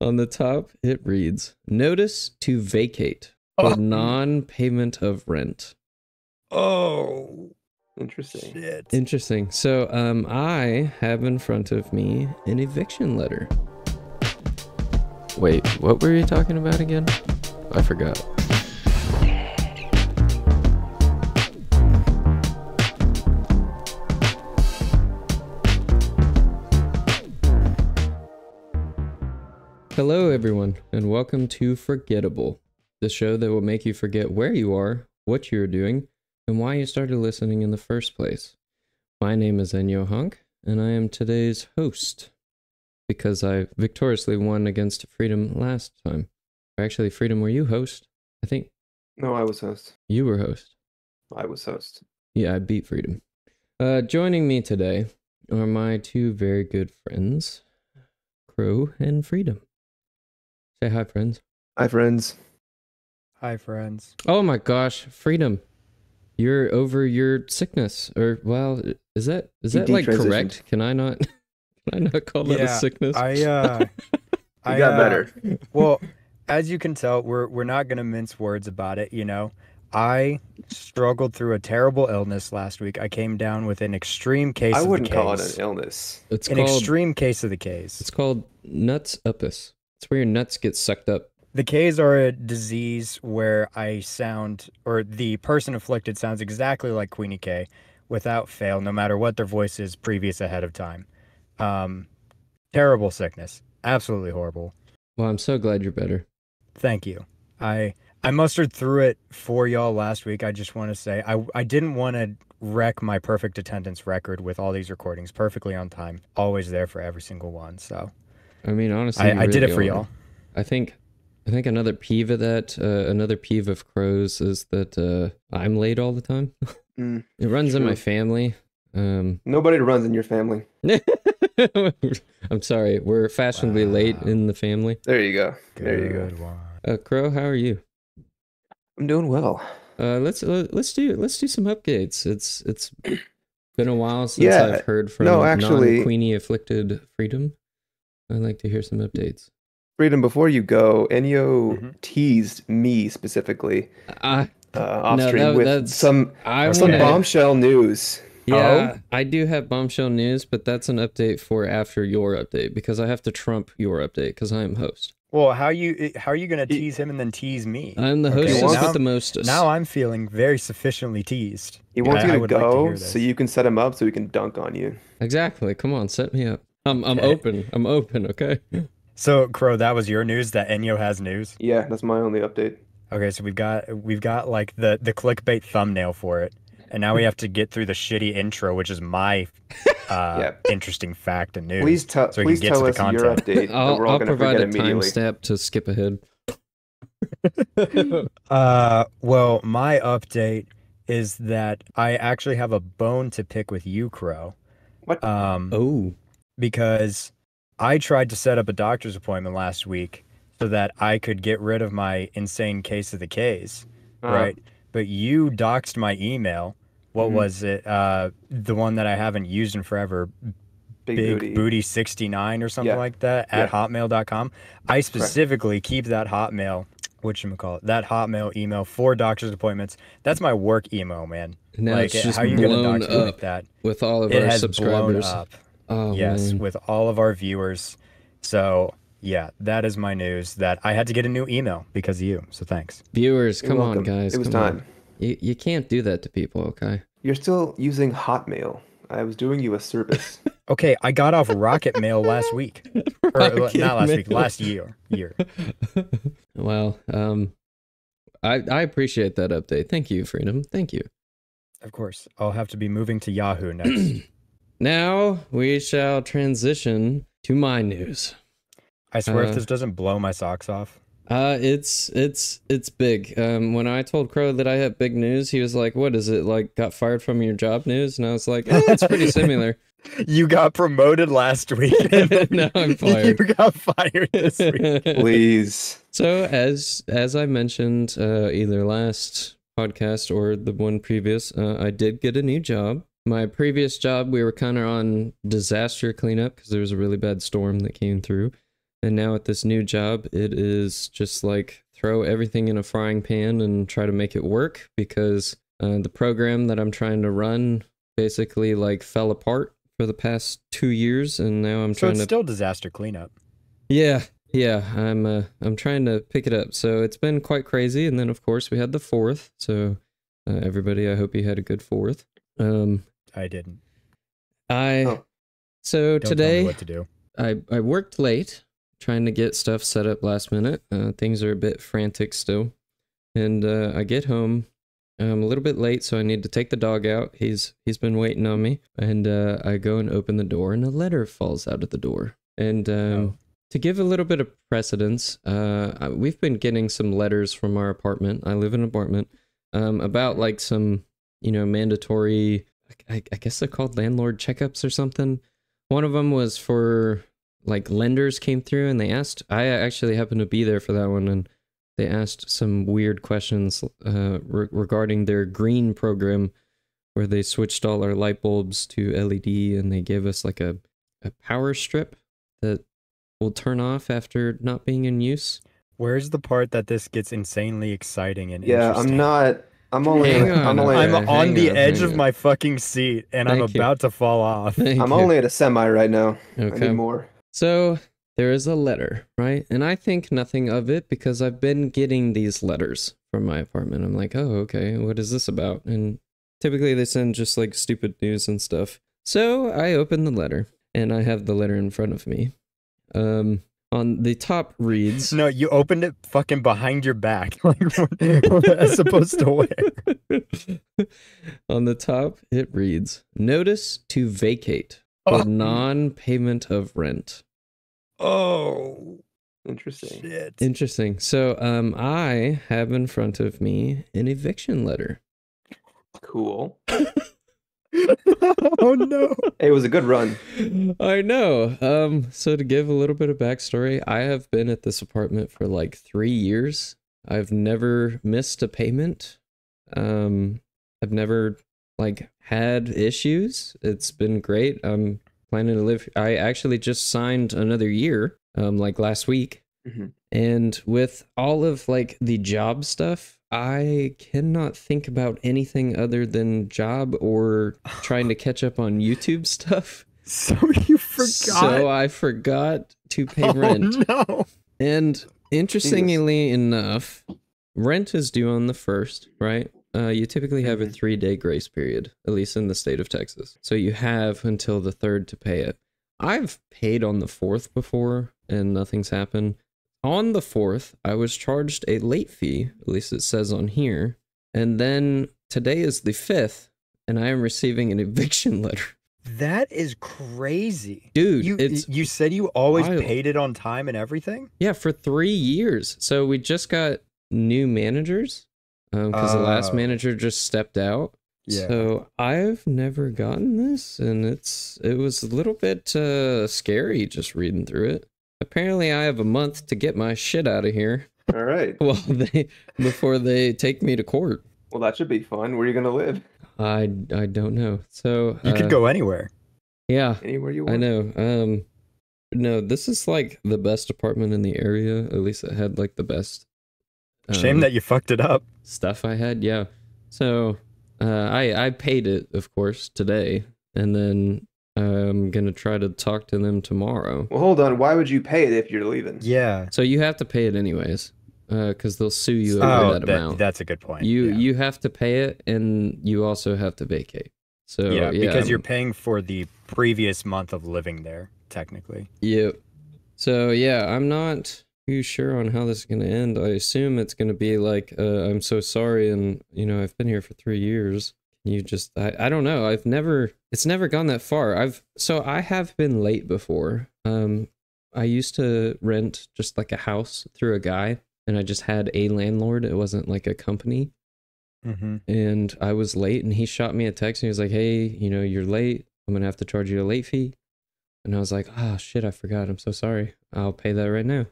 On the top, it reads Notice to vacate for Oh. non payment of rent. Oh Interesting. shit! Interesting. So, um, I have in front of me an eviction letter. Wait, what were you talking about again? I forgot. Hello, everyone, and welcome to Forgettable, the show that will make you forget where you are, what you're doing, and why you started listening in the first place. My name is Enyo Hawk, and I am today's host because I victoriously won against Freedom last time. Or actually, Freedom, were you host? I think No, I was host. you were host. I was host. Yeah, I beat Freedom. Uh, joining me today are my two very good friends, Crow and Freedom. Say hi, friends. Hi, friends. Hi, friends. Oh my gosh, Freedom. You're over your sickness. Or well, is that is that like correct? Can I not can I not call that a Yeah, sickness? I uh, I got uh, better. Well, as you can tell, we're we're not gonna mince words about it. You know, I struggled through a terrible illness last week. I came down with an extreme case. I of wouldn't the call it case. an illness. It's An called extreme case of the case. it's called nuts uppus. It's where your nuts get sucked up. The K's are a disease where I sound, or the person afflicted sounds exactly like Queenie K, without fail, no matter what their voice is previous ahead of time. Um, terrible sickness, absolutely horrible. Well, I'm so glad you're better. Thank you. I I mustered through it for y'all last week. I just want to say I I didn't want to wreck my perfect attendance record with all these recordings, perfectly on time, always there for every single one. So I mean, honestly, you I, I did it for are. y'all. I think I think another peeve of that, uh, another peeve of crows is that uh, I'm late all the time. Mm, it runs in my family. Um, Nobody runs in your family. I'm sorry, we're fashionably late in the family. There you go. There you go. One. Uh, Crow, how are you? I'm doing well. Uh, let's uh, let's do let's do some updates. It's it's been a while since Yeah, I've heard from no, actually- non-Queenie afflicted Freedom. I'd like to hear some updates. Freedom, before you go, Enyo Mhm. teased me specifically I uh, off No, stream that- with some I some wanna- bombshell news. Yeah, Oh? I do have bombshell news, but that's an update for after your update because I have to trump your update because I am host. Well, how you how are you gonna tease him and then tease me? I'm the Okay, hostess well, with now- the mostest. Now I'm feeling very sufficiently teased. He wants I- I you to would like to go so you can set him up so he can dunk on you. exactly. Come on, set me up. I'm I'm Okay. open. I'm open. Okay. So, Crow, that was your news. That Enyo has news. Yeah, that's my only update. Okay, so we've got we've got like the the clickbait thumbnail for it, and now we have to get through the shitty intro, which is my uh, Yeah. interesting fact and news. Please tell so we can please get tell to the us your update. I'll we're all I'll provide a immediately. timestamp to skip ahead. Uh, well, my update is that I actually have a bone to pick with you, Crow. What? Um, oh. Because I tried to set up a doctor's appointment last week so that I could get rid of my insane case of the K's, Uh, right? But you doxed my email. What Mhm. was it? Uh, the one that I haven't used in forever, Big, big booty. booty 69 or something Yeah. like that at Yeah. hotmail.com. I specifically keep that Hotmail, what you call it, that Hotmail email for doctor's appointments. That's my work email, man. Now like, it's just how are you gonna blown dox me like that? with all of It our has blown subscribers. up. Oh yes, man. with all of our viewers. So yeah, that is my news. That I had to get a new email because of you. So thanks. Viewers, You're come on, guys. It was come on. time. You you can't do that to people, okay? You're still using Hotmail. I was doing you a service. Okay, I got off Rocket Mail last week, or not last week, last year. Year. well, um, I I appreciate that update. Thank you, Freedom. Thank you. Of course, I'll have to be moving to Yahoo next. Now we shall transition to my news. I swear, Uh, if this doesn't blow my socks off. Uh, it's it's it's big. Um, when I told Crow that I had big news, he was like, "What is it? Like, got fired from your job news?" And I was like, eh, "It's pretty similar." You got promoted last week. Now I'm fired. You got fired this week. Please. So as as I mentioned, uh, either last podcast or the one previous, uh, I did get a new job. My previous job, we were kind of on disaster cleanup because there was a really bad storm that came through. And now at this new job, it is just like throw everything in a frying pan and try to make it work because uh, the program that I'm trying to run basically like fell apart for the past two years, and now I'm So trying it's to. still disaster cleanup. Yeah, yeah, I'm uh, I'm trying to pick it up. So it's been quite crazy, and then of course we had the fourth. So uh, everybody, I hope you had a good fourth. Um, I didn't. I Oh. so Don't tell today me what to do. I I worked late trying to get stuff set up last minute. Uh, things are a bit frantic still, and uh, I get home. I'm a little bit late, so I need to take the dog out. He's he's been waiting on me, and uh, I go and open the door, and a letter falls out of the door. And um, Oh. to give a little bit of precedence, uh, we've been getting some letters from our apartment. I live in an apartment um, about like some you know mandatory. I, I guess they're called landlord checkups or something. One of them was for like lenders came through and they asked. I actually happened to be there for that one, and they asked some weird questions uh, re- regarding their green program, where they switched all our light bulbs to LED, and they gave us like a a power strip that will turn off after not being in use. Where's the part that this gets insanely exciting and Yeah, interesting? I'm not. I'm only. Hang I'm on, only. I'm Okay, on the on, edge hang of my fucking seat and I'm you. about to fall off. Thank I'm you. only at a semi right now. I okay. need more. So there is a letter, right? And I think nothing of it because I've been getting these letters from my apartment. I'm like, oh, okay, what is this about? And typically they send just like stupid news and stuff. So I open the letter and I have the letter in front of me. Um, on the top reads. No, you opened it fucking behind your back. Like what, what that's supposed to wear. on the top, it reads Notice to vacate for Oh. non payment of rent. Oh Interesting. shit. Interesting. So um I have in front of me an eviction letter. Cool. oh no. It was a good run. I know. Um so to give a little bit of backstory, I have been at this apartment for like 3 years. I've never missed a payment. Um I've never like had issues. It's been great. I'm planning to live I actually just signed another year um like last week. Mhm. And with all of like the job stuff, I cannot think about anything other than job or trying to catch up on YouTube stuff. So you forgot. So I forgot to pay rent. Oh no. And interestingly enough, rent is due on the first, right? Uh, you typically have a Mhm. three day grace period, at least in the state of Texas. So you have until the third to pay it. I've paid on the fourth before and nothing's happened. On the fourth, I was charged a late fee, at least it says on here. And then today is the fifth, and I am receiving an eviction letter. That is crazy. Dude, You you said you always wild. paid it on time and everything? Yeah, for three years. So we just got new managers because the last Oh. manager just stepped out. Yeah. So I've never gotten this, and it's it was a little bit uh, scary just reading through it. Apparently, I have a month to get my shit out of here. All right. Well, they before they take me to court. Well, that should be fun. Where are you gonna live? I I don't know. So you uh, could go anywhere. Yeah, Anywhere you want. I know. Um, no, this is like the best apartment in the area. At least it had like the best. Shame um, that you fucked it up. stuff I had. Yeah. So uh, I I paid it, of course, today, and then I'm gonna try to talk to them tomorrow. Well, hold on. Why would you pay it if you're leaving? Yeah. So you have to pay it anyways, because they'll sue you over Oh, that that- amount. that's a good point. you yeah. you have to pay it, and you also have to vacate. So yeah, because you're paying for the previous month of living there, technically. Yep. So yeah, I'm not too sure on how this is gonna end. I assume it's gonna be like, uh, I'm so sorry, and you know, I've been here for three years. You just, I, I don't know. I've never, it's never gone that far. I've, so I have been late before. Um, I used to rent just like a house through a guy, and I just had a landlord. It wasn't like a company Mm-hmm. and I was late, and he shot me a text, and he was like, "Hey, you know, you're late. I'm gonna have to charge you a late fee." And I was like, "Ah, shit, I forgot. I'm so sorry. I'll pay that right now."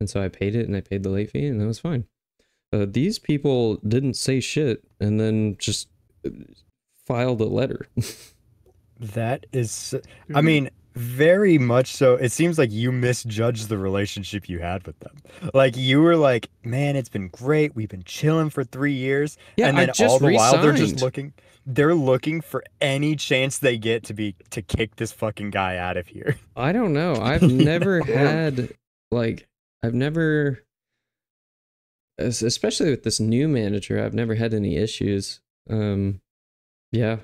And so I paid it, and I paid the late fee, and that was fine. Uh, these people didn't say shit, and then just filed a letter. That is, I Mhm. mean, Very much so. It seems like you misjudged the relationship you had with them. Like you were like, "Man, it's been great. We've been chilling for three years." Yeah, and I then just all the while they're just looking. They're looking for any chance they get to be to kick this fucking guy out of here. I don't know. I've never Yeah. had like I've never especially with this new manager, I've never had any issues. Um yeah.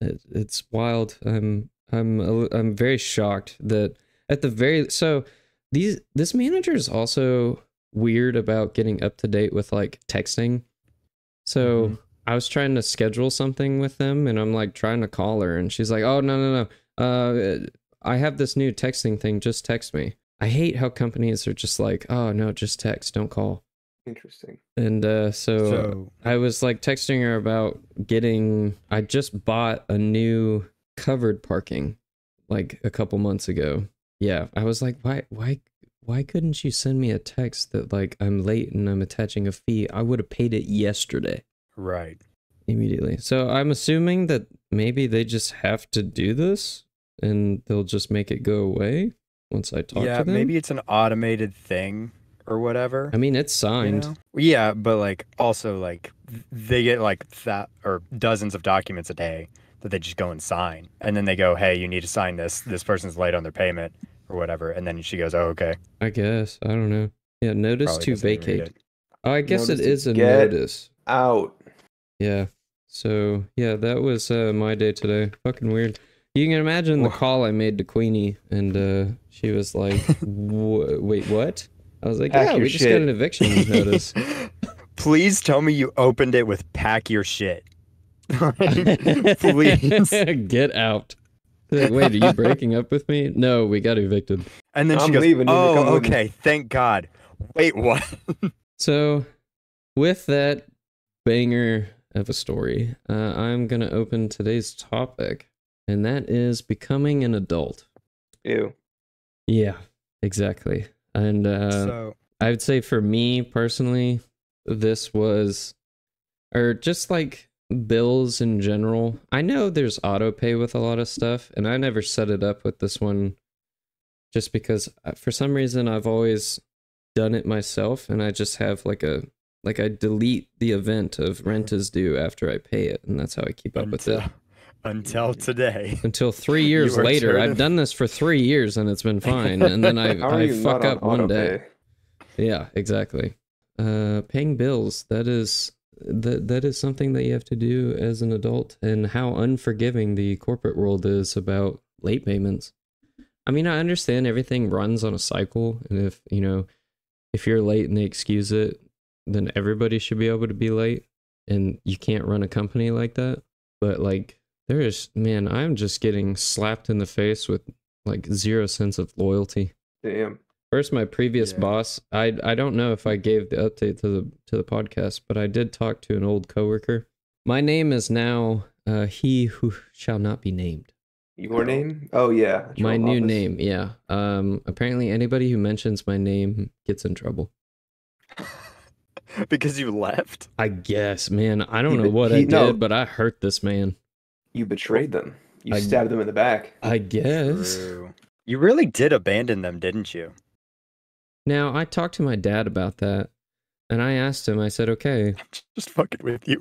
It, it's wild. I'm I'm I'm very shocked that at the very so these this manager is also weird about getting up to date with like texting. So Mhm. I was trying to schedule something with them and I'm like trying to call her and she's like, "Oh, no, no, no. Uh I have this new texting thing. Just text me." I hate how companies are just like, "Oh, no, just text, don't call." Interesting. And uh so, So I was like texting her about getting I just bought a new covered parking like a couple months ago. Yeah, I was like, "Why why why couldn't you send me a text that like I'm late and I'm attaching a fee? I would have paid it yesterday." right. immediately. So I'm assuming that maybe they just have to do this and they'll just make it go away once I talk yeah, to them. Yeah, maybe it's an automated thing or whatever. I mean, it's you signed. know? Yeah, but like also like they get like that or dozens of documents a day that they just go and sign, and then they go, "Hey, you need to sign this. This person's late on their payment or whatever." And then she goes, "Oh, okay." I guess. I don't know. Yeah, notice Probably to doesn't even read vacate. Oh, I guess Notice it to is a get- notice. Out. Yeah. So yeah, that was uh, my day today. Fucking weird. You can imagine the call I made to Queenie, and uh, she was like, "Wha- "Wait, what?" I was like, Pack "Yeah, your we just got an eviction notice." Please tell me you opened it with "pack your shit." Please. get out. Like, Wait, are you breaking up with me? No, we got evicted. And then she I'm goes, leaving, "Oh, come with me." okay. Thank God." Wait, what? So, with that banger of a story, uh, I'm gonna open today's topic, and that is becoming an adult. Ew. Yeah, exactly. And uh, so I would say for me personally, this was, or just like bills in general. I know there's auto pay with a lot of stuff, and I never set it up with this one just because uh, for some reason I've always done it myself, and I just have like a, like I delete the event of rent is due after I pay it, and that's how I keep up with it. Until, until today. Until three years are later, I've done this for three years and it's been fine, and then I, I fuck up on one day. autopay? Yeah, exactly. Uh, paying bills that is that that is something that you have to do as an adult, and how unforgiving the corporate world is about late payments. I mean, I understand everything runs on a cycle, and if you know if you're late and they excuse it, then everybody should be able to be late, and you can't run a company like that. But like, there is man, I'm just getting slapped in the face with like zero sense of loyalty. Damn. First, my previous Yeah. boss. I I don't know if I gave the update to the to the podcast, but I did talk to an old coworker. My name is now uh, he who shall not be named. Your name? Oh yeah. your my old new office. name, yeah. Um, apparently, anybody who mentions my name gets in trouble. because you left. I guess, man. I don't He know be- what I he- did, no. but I hurt this man. You betrayed them. You I- stabbed them in the back. I guess. True. You really did abandon them, didn't you? Now, I talked to my dad about that, and I asked him. I said, "Okay, Just fucking with you.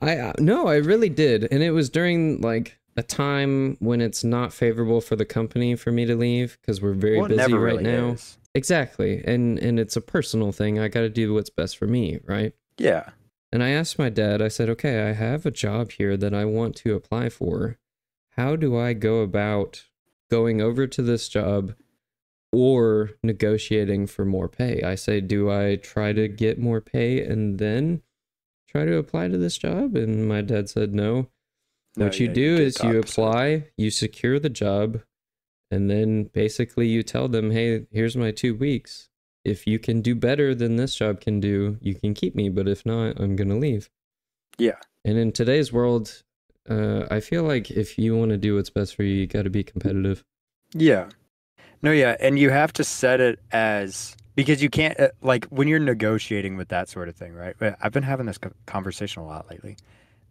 I uh, no, I really did, and it was during like a time when it's not favorable for the company for me to leave because we're very Well, busy right really now. is. Exactly, and and it's a personal thing. I got to do what's best for me, right? Yeah. And I asked my dad. I said, "Okay, I have a job here that I want to apply for. How do I go about going over to this job?" Or negotiating for more pay. I say, do I try to get more pay and then try to apply to this job? And my dad said, no, No, what you yeah, do did is you apply, you secure the job, and then basically you tell them, hey, here's my two weeks. If you can do better than this job can do, you can keep me. But if not, I'm going to leave. Yeah. And in today's world, uh, I feel like if you want to do what's best for you, you got to be competitive. Yeah. No, yeah, and you have to set it as because you can't uh, like when you're negotiating with that sort of thing, right? I've been having this conversation a lot lately.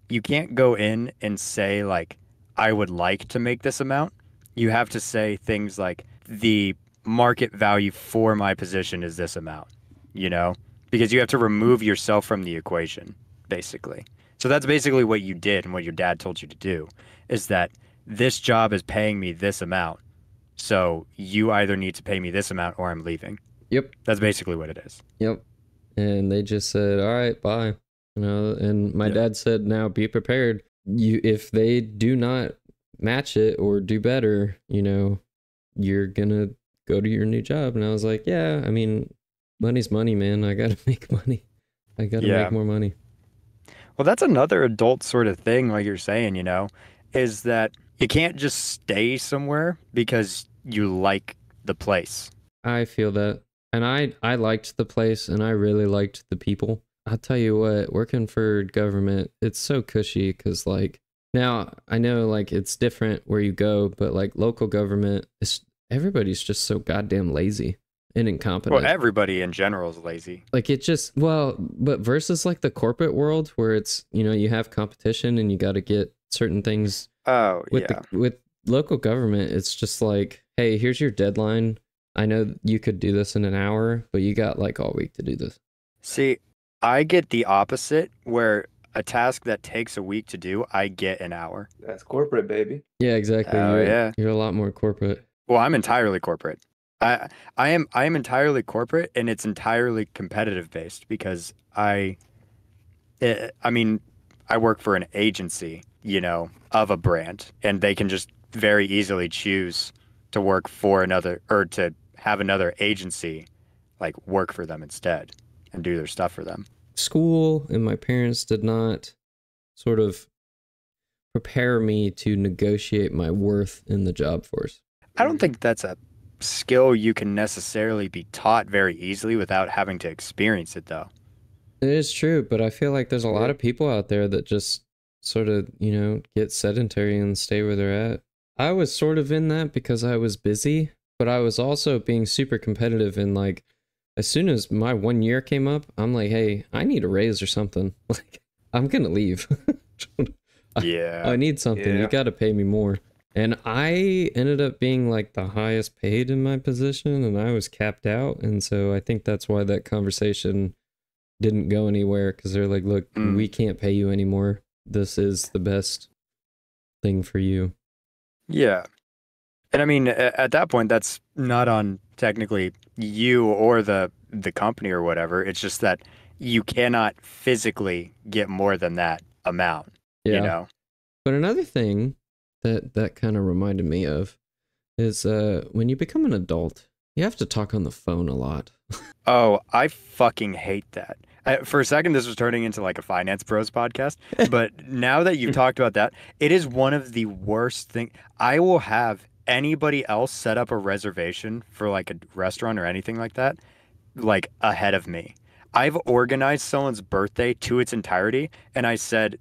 You can't go in and say like I would like to make this amount. you have to say things like the market value for my position is this amount, you know, because you have to remove yourself from the equation, basically. So that's basically what you did and what your dad told you to do is that this job is paying me this amount. So you either need to pay me this amount or I'm leaving. Yep. That's basically what it is. Yep. And they just said, "All right, bye." You know, and my Yeah. dad said, "Now be prepared. You if they do not match it or do better, you know, you're going to go to your new job." And I was like, "Yeah, I mean, money's money, man. I got to make money. I got to Yeah. make more money." Well, that's another adult sort of thing, like you're saying, you know, is that you can't just stay somewhere because you like the place. I feel that. And I I liked the place and I really liked the people. I'll tell you what, working for government, it's so cushy cuz like now I know like it's different where you go, but like local government is everybody's just so goddamn lazy and incompetent. Well, everybody in general is lazy. like it just well, but versus like the corporate world where it's, you know, you have competition and you got to get certain things Oh, with yeah. the with local government it's just like hey here's your deadline i know you could do this in an hour but you got like all week to do this See, I get the opposite where a task that takes a week to do, I get an hour. That's corporate, baby. yeah exactly Oh, you're, yeah. you're a lot more corporate Well, I'm entirely corporate. I I am I am entirely corporate and it's entirely competitive based because I eh, I mean, I work for an agency, you know, of a brand and they can just very easily choose to work for another or to have another agency like work for them instead and do their stuff for them. school and my parents did not sort of prepare me to negotiate my worth in the job force I don't think mm-hmm. that's a skill you can necessarily be taught very easily without having to experience it though. It is true, but I feel like there's a lot of people out there that just sort of, you know, get sedentary and stay where they're at. I was sort of in that because I was busy, but I was also being super competitive and like as soon as my one year came up, I'm like, hey, I need a raise or something. Like, I'm gonna leave. Yeah. I need something. You got to pay me more. And I ended up being like the highest paid in my position, and I was capped out. And so I think that's why that conversation didn't go anywhere because they're like, look, Mm. we can't pay you anymore. This is the best thing for you. Yeah. And I mean, at that point, that's not on technically you or the the company or whatever. It's just that you cannot physically get more than that amount. Yeah. You know. But another thing that that kind of reminded me of is uh when you become an adult, you have to talk on the phone a lot. Oh, I fucking hate that. I, for a second, this was turning into like a finance pros podcast, but now that you've talked about that, it is one of the worst thing. I will have anybody else set up a reservation for like a restaurant or anything like that, like ahead of me. I've organized someone's birthday to its entirety, and I said,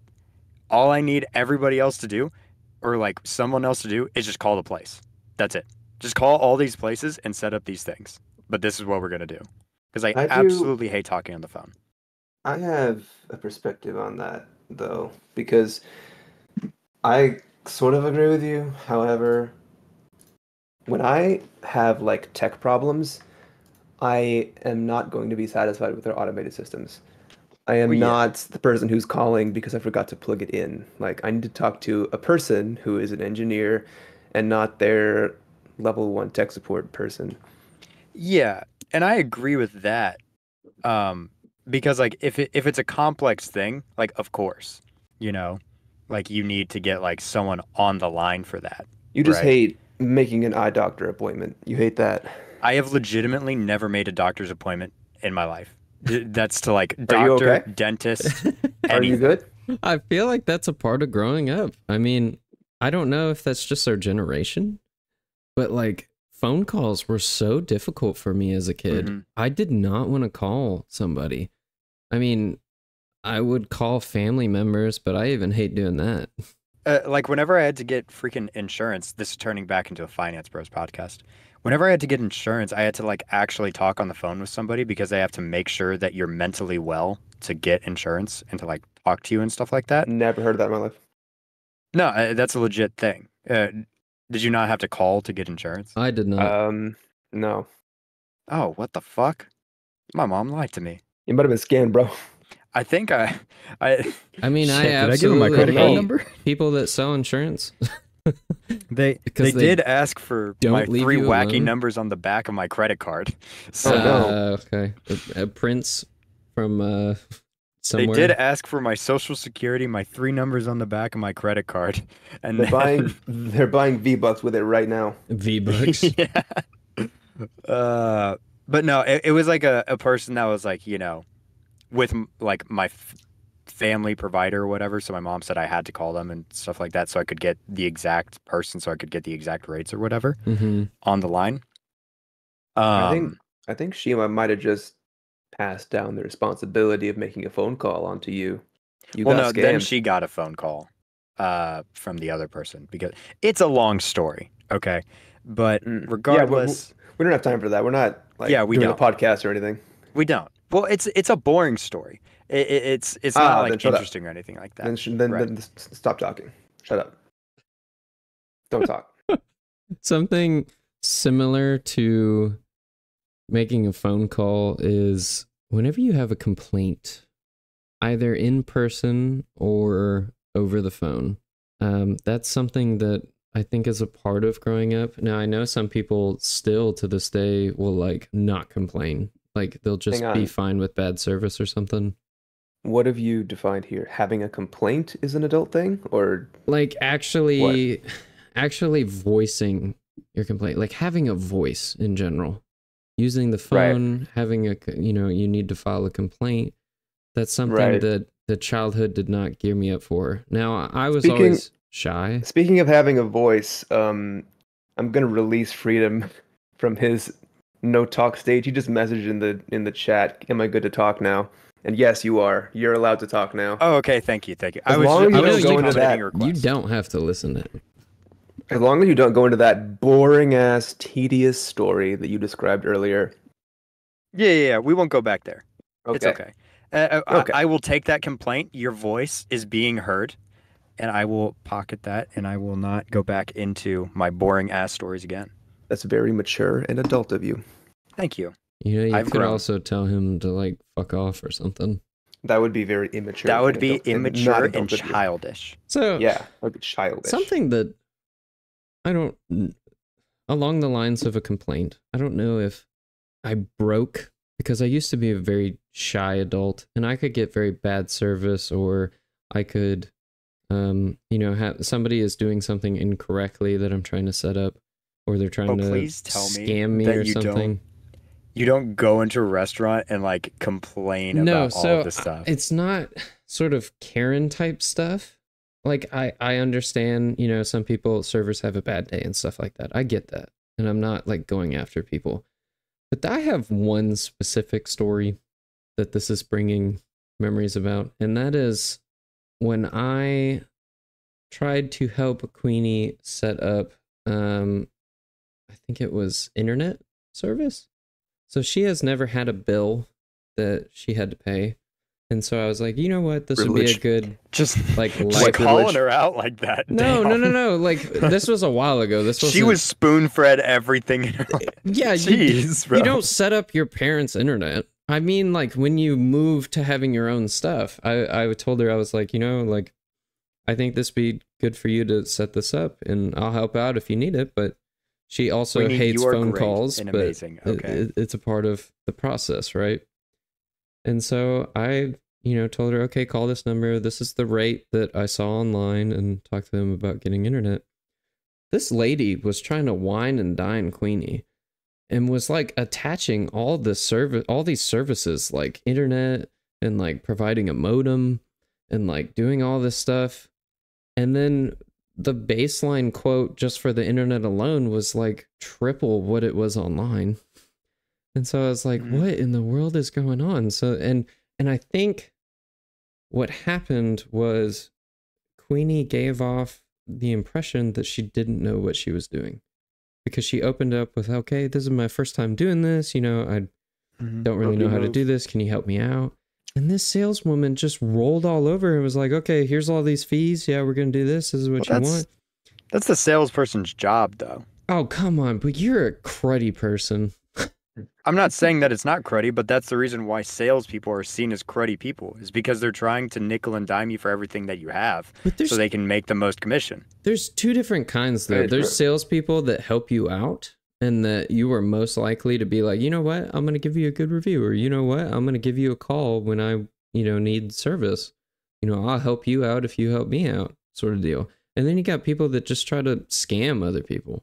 all I need everybody else to do, or like someone else to do, is just call the place. That's it. Just call all these places and set up these things. But this is what we're gonna do because I, I do- absolutely hate talking on the phone. I have a perspective on that though, because I sort of agree with you. However, when I have like tech problems, I am not going to be satisfied with their automated systems. I am Well, yeah. not the person who's calling because I forgot to plug it in. Like I need to talk to a person who is an engineer and not their level 1 tech support person. Yeah, and I agree with that. Um, because like if it, if it's a complex thing, like of course, you know, like you need to get like someone on the line for that. You just Right. hate making an eye doctor appointment. You hate that. I have legitimately never made a doctor's appointment in my life. D- That's to like Are you doctor, okay? dentist, Are you good? I feel like that's a part of growing up. I mean, I don't know if that's just our generation, but like phone calls were so difficult for me as a kid. Mhm. I did not want to call somebody. I mean, I would call family members, but I even hate doing that. Uh, like whenever I had to get freaking insurance, this is turning back into a finance bros podcast. Whenever I had to get insurance, I had to like actually talk on the phone with somebody because they have to make sure that you're mentally well to get insurance and to like talk to you and stuff like that. Never heard of that in my life. No, uh, that's a legit thing. Uh, Did you not have to call to get insurance? I did not. Um, no, Oh, what the fuck? My mom lied to me. you might have been scammed, bro. I think I, I. I mean, Shit, I did I give him my credit card hate number? people that sell insurance. They Because they, they did ask for my three wacky alone? numbers on the back of my credit card. So Oh, no. Uh, okay. A, a prince from uh they did ask for my social security, my three numbers on the back of my credit card, and They're then- buying they're buying V Bucks with it right now. V bucks. yeah. Uh, but no, it, it was like a, a person that was like, you know, with like my f- family provider or whatever. So my mom said I had to call them and stuff like that so I could get the exact person, so I could get the exact rates or whatever hmm on the line. Um, I think I think Shima might have just passed down the responsibility of making a phone call onto you. You well, no, got then she got a phone call uh, from the other person because it's a long story. Okay. But Mm. Yeah, we- regardless, we don't have time for that. We're not like Yeah, we doing don't. a podcast or anything. we don't. Well, it's it's a boring story. It, it, it's it's Ah, not then like shut up. interesting or anything like that. Then sh- then, right. then s- s- stop talking. Shut up. Don't talk. Something similar to making a phone call is whenever you have a complaint, either in person or over the phone. Um, that's something that I think is a part of growing up. Now I know some people still to this day will like not complain. Like they'll just be fine with bad service or something. What have you defined here? Having a complaint is an adult thing, or like actually actually voicing your complaint like having a voice in general using the Right. phone having a you know you need to file a complaint that's something Right. that the childhood did not gear me up for now i was Speaking- always shy speaking of having a voice, um, I'm gonna release Freedom from his no talk stage. He just messaged in the in the chat. Am I good to talk now? And yes, you are. You're allowed to talk now. Oh, okay. Thank you. Thank you. I As was, long as I you was don't just go into accommodating that, a you don't have to listen to it As long as you don't go into that boring ass, tedious story that you described earlier. Yeah, yeah, yeah. We won't go back there. Okay. It's okay. Uh, uh, Okay. I, I will take that complaint. Your voice is being heard, and I will pocket that, and I will not go back into my boring ass stories again. That's very mature and adult of you. Thank you. You know you I've could grown. also tell him to like fuck off or something That would be very immature. that would be adult- immature and adult of you. childish. so Yeah, that would be childish. something that I don't along the lines of a complaint. I don't know if I broke because I used to be a very shy adult and I could get very bad service or I could um you know have somebody is doing something incorrectly that I'm trying to set up or they're trying Oh, to please tell scam me that or you don't something. You don't go into a restaurant and like complain no, about so all this stuff. it's not sort of Karen type stuff. Like I I understand, you know, some people servers have a bad day and stuff like that. I get that. And I'm not like going after people. But I have one specific story that this is bringing memories about, and that is when I tried to help Queenie set up um I think it was internet service. So she has never had a bill that she had to pay. And so I was like, you know what? This would be a good just like just life calling privilege. her out like that. No, no, Damn. no, no. Like this was a while ago. This was She was spoon fed everything in her eh, life. Yeah, you, Jeez, bro. you don't set up your parents' internet. I mean, like when you move to having your own stuff. I I told her I was like, you know, like I think this be good for you to set this up, and I'll help out if you need it. But she also hates phone calls, but. Okay. it- it's a part of the process, right? And so I, you know, told her, okay, call this number. This is the rate that I saw online, and talk to them about getting internet. This lady was trying to wine and dine Queenie, and was like attaching all the service, all these services like internet and like providing a modem and like doing all this stuff, and then the baseline quote just for the internet alone was like triple what it was online. And so I was like, Mhm. what in the world is going on? So and and I think what happened was Queenie gave off the impression that she didn't know what she was doing. Because she opened up with, okay, this is my first time doing this, you know, I Mhm. don't really know how to do this. Can you help me out? And this saleswoman just rolled all over and was like, okay, here's all these fees. Yeah, we're going to do this. This is what Well, you that's- want. That's the salesperson's job, though. Oh, come on, but you're a cruddy person. I'm not saying that it's not cruddy, but that's the reason why salespeople are seen as cruddy people, is because they're trying to nickel and dime you for everything that you have, so they can make the most commission. there's two different kinds though. There's salespeople that help you out and that you are most likely to be like, you know what, I'm gonna give you a good review, or you know what, I'm gonna give you a call when I, you know, need service. You know, I'll help you out if you help me out, sort of deal. And then you got people that just try to scam other people.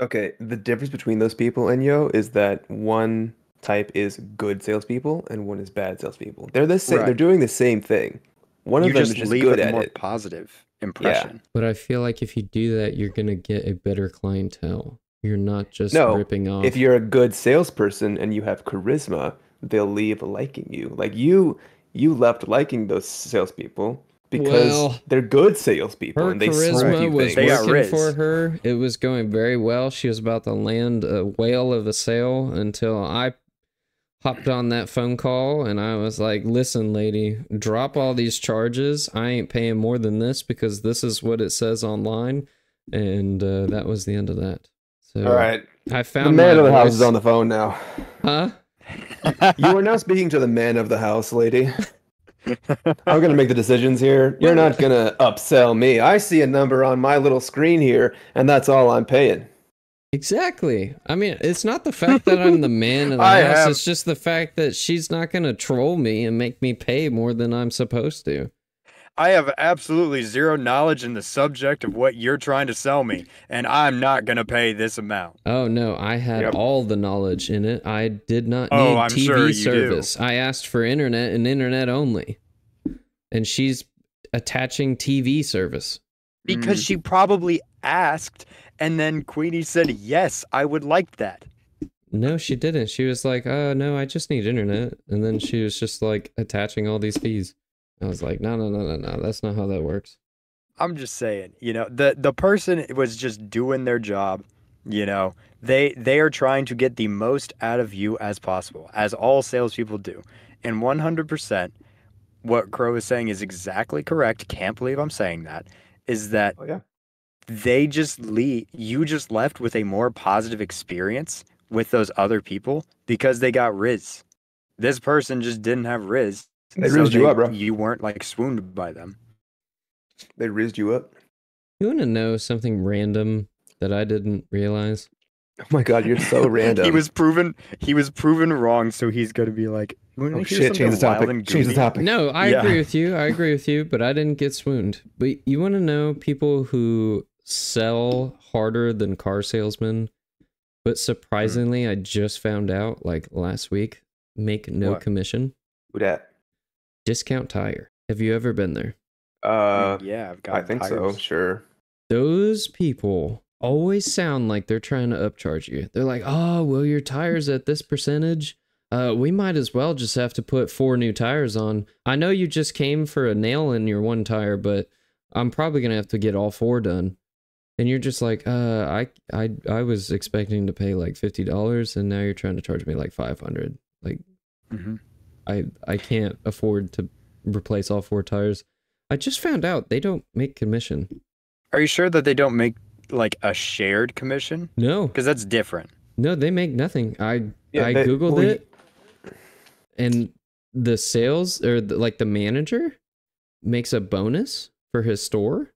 Okay, the difference between those people, and yo is that one type is good salespeople and one is bad salespeople. They're the same. They're doing the same thing. One you of them just is just leave good a at more it. positive impression. But I feel like if you do that, you're gonna get a better clientele. You're not just No, ripping off. If you're a good salesperson and you have charisma, they'll leave liking you. Like you, you left liking those salespeople because Well, they're good salespeople her and they sold charisma you was. They working for her. It was going very well. She was about to land a whale of a sale until I hopped on that phone call and I was like, "Listen, lady, drop all these charges. I ain't paying more than this because this is what it says online." And uh, that was the end of that. So All right, I found the man of the house is on the phone now. Huh? You are now speaking to the man of the house, lady. I'm gonna make the decisions here. You're not gonna upsell me. I see a number on my little screen here, and that's all I'm paying. Exactly. I mean, it's not the fact that I'm the man of the I house. have- It's just the fact that she's not going to troll me and make me pay more than I'm supposed to. I have absolutely zero knowledge in the subject of what you're trying to sell me, and I'm not going to pay this amount. Oh no, I had Yep. all the knowledge in it. I did not Oh, need I'm TV sure you do. service. I asked for internet and internet only. And she's attaching TV service. Because she probably asked, and then Queenie said, Yes, I would like that. No, she didn't. She was like, "Oh no, I just need internet." And then she was just like attaching all these fees. I was like, "No, no, no, no, no. That's not how that works." I'm just saying, you know, the the person was just doing their job. You know, they they are trying to get the most out of you as possible, as all salespeople do. And 100%, what Crow is saying is exactly correct. Can't believe I'm saying that. Is that Oh yeah. they just leave you just left with a more positive experience with those other people because they got Riz. This person just didn't have Riz. They rizzed you up, bro. You weren't like swooned by them. They rizzed you up. You want to know something random that I didn't realize? Oh my god, you're so random. He was proven he was proven wrong, so he's gonna be like, Oh shit! Change the topic. Change the topic. No, I Yeah. agree with you. I agree with you, but I didn't get swooned. But you want to know people who sell harder than car salesmen, but surprisingly, hmm. I just found out like last week, make no What? commission. Who dat? Discount tire. Have you ever been there? Uh, yeah, I've got I think so. tires. Sure. Those people always sound like they're trying to upcharge you. They're like, "Oh, well, your tires at this percentage. Uh, we might as well just have to put four new tires on. I know you just came for a nail in your one tire, but I'm probably gonna have to get all four done." And you're just like, "Uh, I, I, I was expecting to pay like fifty dollars, and now you're trying to charge me like five hundred. Like, Mhm. I, I can't afford to replace all four tires. I just found out they don't make commission. Are you sure that they don't make like a shared commission? No, Because that's different. No, they make nothing. I Yeah, I they- googled well, it, and the sales or the, like the manager makes a bonus for his store,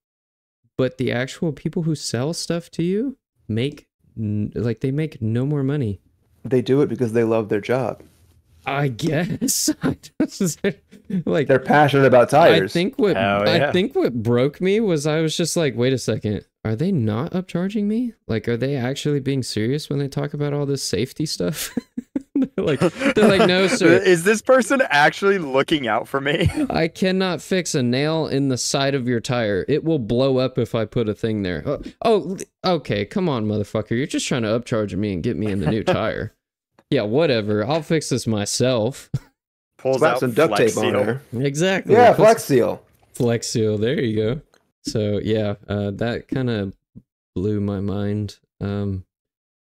but the actual people who sell stuff to you make like they make no more money. They do it because they love their job. I guess. I just- like They're passionate about tires. I tires. think what Hell I yeah. think what broke me was I was just like, wait a second, are they not upcharging me? Like, are they actually being serious when they talk about all this safety stuff? they're like, they're like, no, sir, Is this person actually looking out for me? I cannot fix a nail in the side of your tire. It will blow up if I put a thing there. Oh, oh, okay, come on, motherfucker, you're just trying to upcharge me and get me in the new tire. Yeah, whatever. I'll fix this myself. Pulls Slap out some duct Flex tape on Seal. there. exactly. Yeah, Put Flex Seal. Flex Seal. There you go. So yeah, uh, that kind of blew my mind. Um,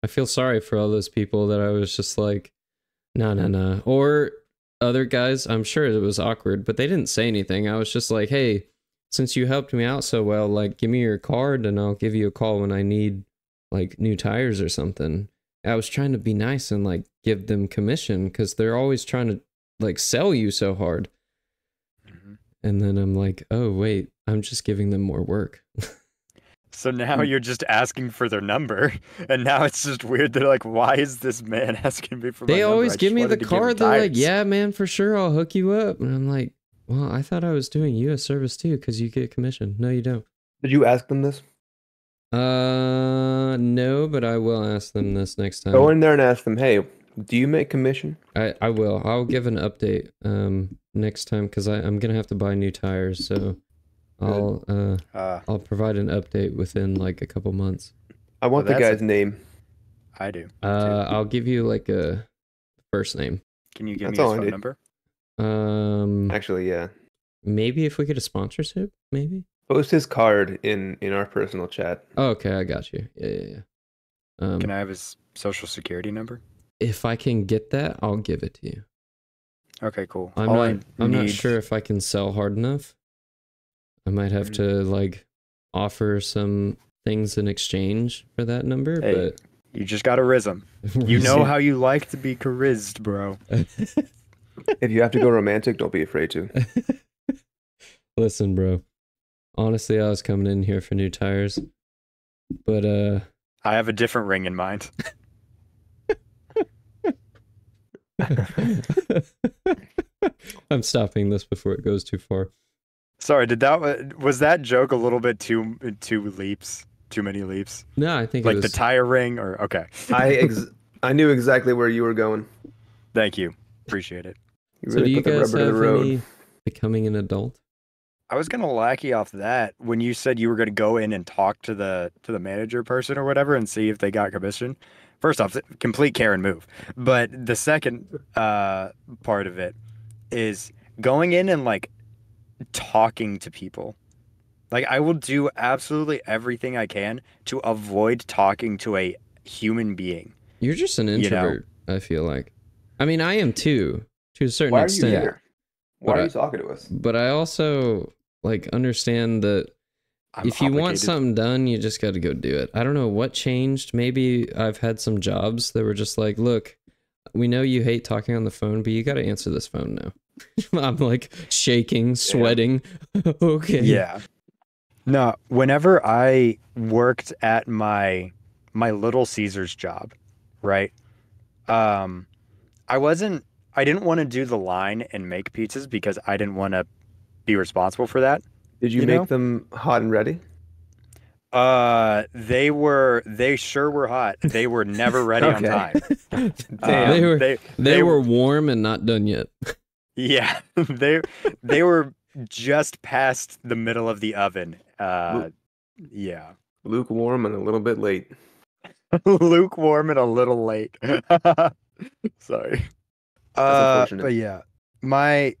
I feel sorry for all those people that I was just like, no, no, no. Or other guys, I'm sure it was awkward, but they didn't say anything. I was just like, hey, since you helped me out so well, like give me your card and I'll give you a call when I need like new tires or something. I was trying to be nice and like give them commission because they're always trying to like sell you so hard. Mhm. And then I'm like, oh wait, I'm just giving them more work. So now you're just asking for their number, and now it's just weird. They're like, "Why is this man asking me for my number? they number? always I give me the wanted to give him card. They're like, yeah, man, for sure, I'll hook you up. And I'm like, well, I thought I was doing you a service too because you get commission. No, you don't. Did you ask them this? Uh, no, but I will ask them this next time. Go in there and ask them, hey, do you make commission? I, I will. I'll give an update um next time because I'm gonna have to buy new tires. So I'll uh Uh, I'll provide an update within like a couple months. I want Well, the that's a- guy's name. I do. Uh, I'll give you like a first name. Can you give That's me all his phone number? Um, Actually, yeah. maybe if we get a sponsorship, maybe. Post his card in in our personal chat. Oh, okay, I got you. Yeah, yeah, yeah. Um, Can I have his social security number? if I can get that, I'll give it to you. Okay, cool. I'm All not. I I'm not sure if I can sell hard enough. I might have Mm. to like offer some things in exchange for that number, Hey, You just got a rhythm. You know how you like to be charised, bro. If you have to go romantic, don't be afraid to. Listen, bro. Honestly, I was coming in here for new tires, but uh, I have a different ring in mind. I'm stopping this before it goes too far. Sorry, did that was that joke a little bit too too leaps? Too many leaps? No, I think Like it the tire ring or okay. I ex- I knew exactly where you were going. Thank you. Appreciate it. You so, do you guys rubber to the have any becoming an adult? I was gonna lackey off that when you said you were gonna go in and talk to the to the manager person or whatever and see if they got commission. First off, complete Karen move. But the second uh, part of it is going in and like talking to people. Like I will do absolutely everything I can to avoid talking to a human being. You're just an You know. introvert. I feel like. I mean, I am too, to a certain Why are you extent. here? Why But are you talking to us? But I also like understand that I'm if you want something done, you just got to go do it. I don't know what changed. Maybe I've had some jobs that were just like, look, we know you hate talking on the phone, but you got to answer this phone now. I'm like shaking, sweating. okay. Yeah. No, whenever I worked at my my Little Caesars job, right? Um I wasn't I didn't want to do the line and make pizzas because I didn't want to be responsible for that. Did you, You make know? them hot and ready? Uh they were they sure were hot. They were never ready on time. Damn. They were- they, They, they were warm and not done yet. yeah, they they were just past the middle of the oven. Uh yeah. Lukewarm and a little bit late. lukewarm and a little late. Sorry. Uh, but yeah, my,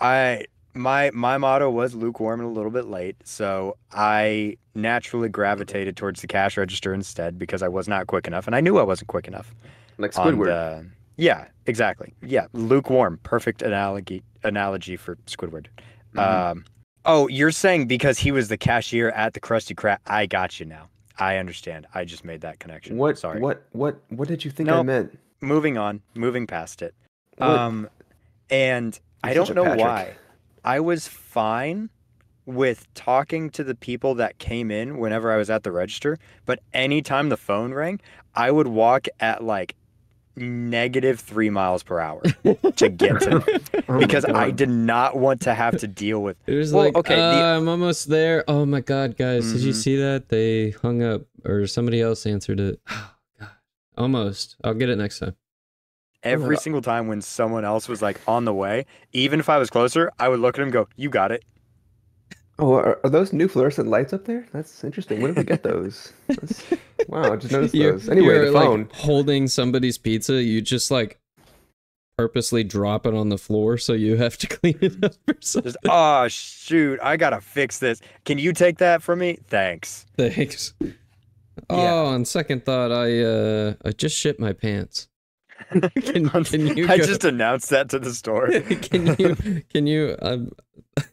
I my my motto was lukewarm and a little bit late, so I naturally gravitated towards the cash register instead because I was not quick enough, and I knew I wasn't quick enough. Like Squidward. the- yeah, exactly. Yeah, lukewarm, perfect analogy analogy for Squidward. Mhm. Um, oh, you're saying because he was the cashier at the Krusty Krab? I got you now. I understand. I just made that connection. what Sorry. what what what did you think I meant? Moving on. Moving past it. What- Um, and I You're such don't know Patrick. why. I was fine with talking to the people that came in whenever I was at the register, but anytime the phone rang, I would walk at like negative three miles per hour to get to them Oh because I did not want to have to deal with. It was Well, like, okay, okay, the- I'm almost there. Oh my god, guys, did you Mhm. see that? They hung up, or somebody else answered it. Oh god, almost. I'll get it next time. Every single time when someone else was like on the way, even if I was closer, I would look at him and go, You got it. Oh, are, are those new fluorescent lights up there? That's interesting. Where did we get those? That's, wow, I just noticed You're- those. Anyway, you're, the like, phone. holding somebody's pizza, you just like purposely drop it on the floor so you have to clean it up or something. Just, oh, shoot, I got to fix this. Can you take that from me? Thanks. Thanks. Oh, on second thought, I uh I just shit my pants. Can, can you I go- just announced that to the store. can you can you um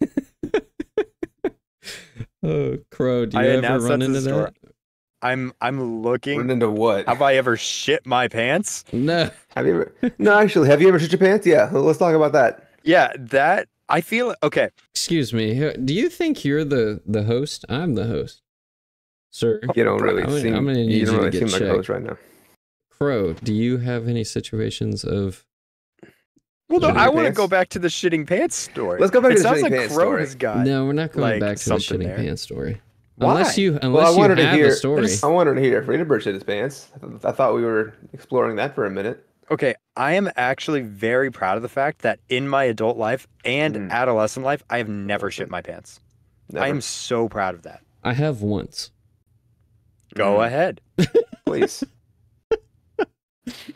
Oh, Crow, do you I ever announced run that into the store. that? I'm I'm Run looking. into what? Have I ever shit my pants? No. Have you ever? No, actually, have you ever shit your pants? Yeah, let's talk about that. Yeah, that I feel okay. Excuse me. Do you think you're the the host? I'm the host, sir. You don't really I'm gonna- seem. I'm gonna need you you don't to really get seem like a checked. host right now. Crow, do you have any situations of? Well, no, I want to go back to the shitting pants story. Let's go back it to the sounds shitting like pants Crow story. has got. no, we're not going like, back to the shitting there. pants story. Why? Unless you, Well, I unless you wanted to have hear. a story. I wanted to hear Friedenberg shit his pants. I th- I thought we were exploring that for a minute. Okay, I am actually very proud of the fact that in my adult life and Mm. adolescent life, I have never shit my pants. Never. I am so proud of that. I have once. Go Mm. ahead. Please.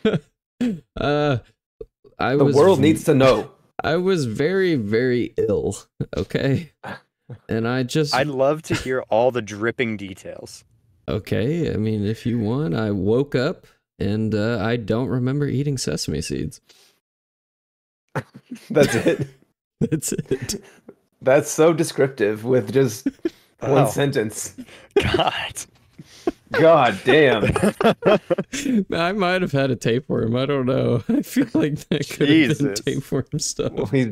Uh, I The was. world needs to know. I was very, very ill. Okay, and I just. I'd love to hear all the dripping details. Okay, I mean, if you want, I woke up and uh, I don't remember eating sesame seeds. That's it. That's it. That's so descriptive with just one Wow. sentence. God. God damn. I might have had a tapeworm. I don't know. I feel like that could have been Jesus. tapeworm Well, stuff. he's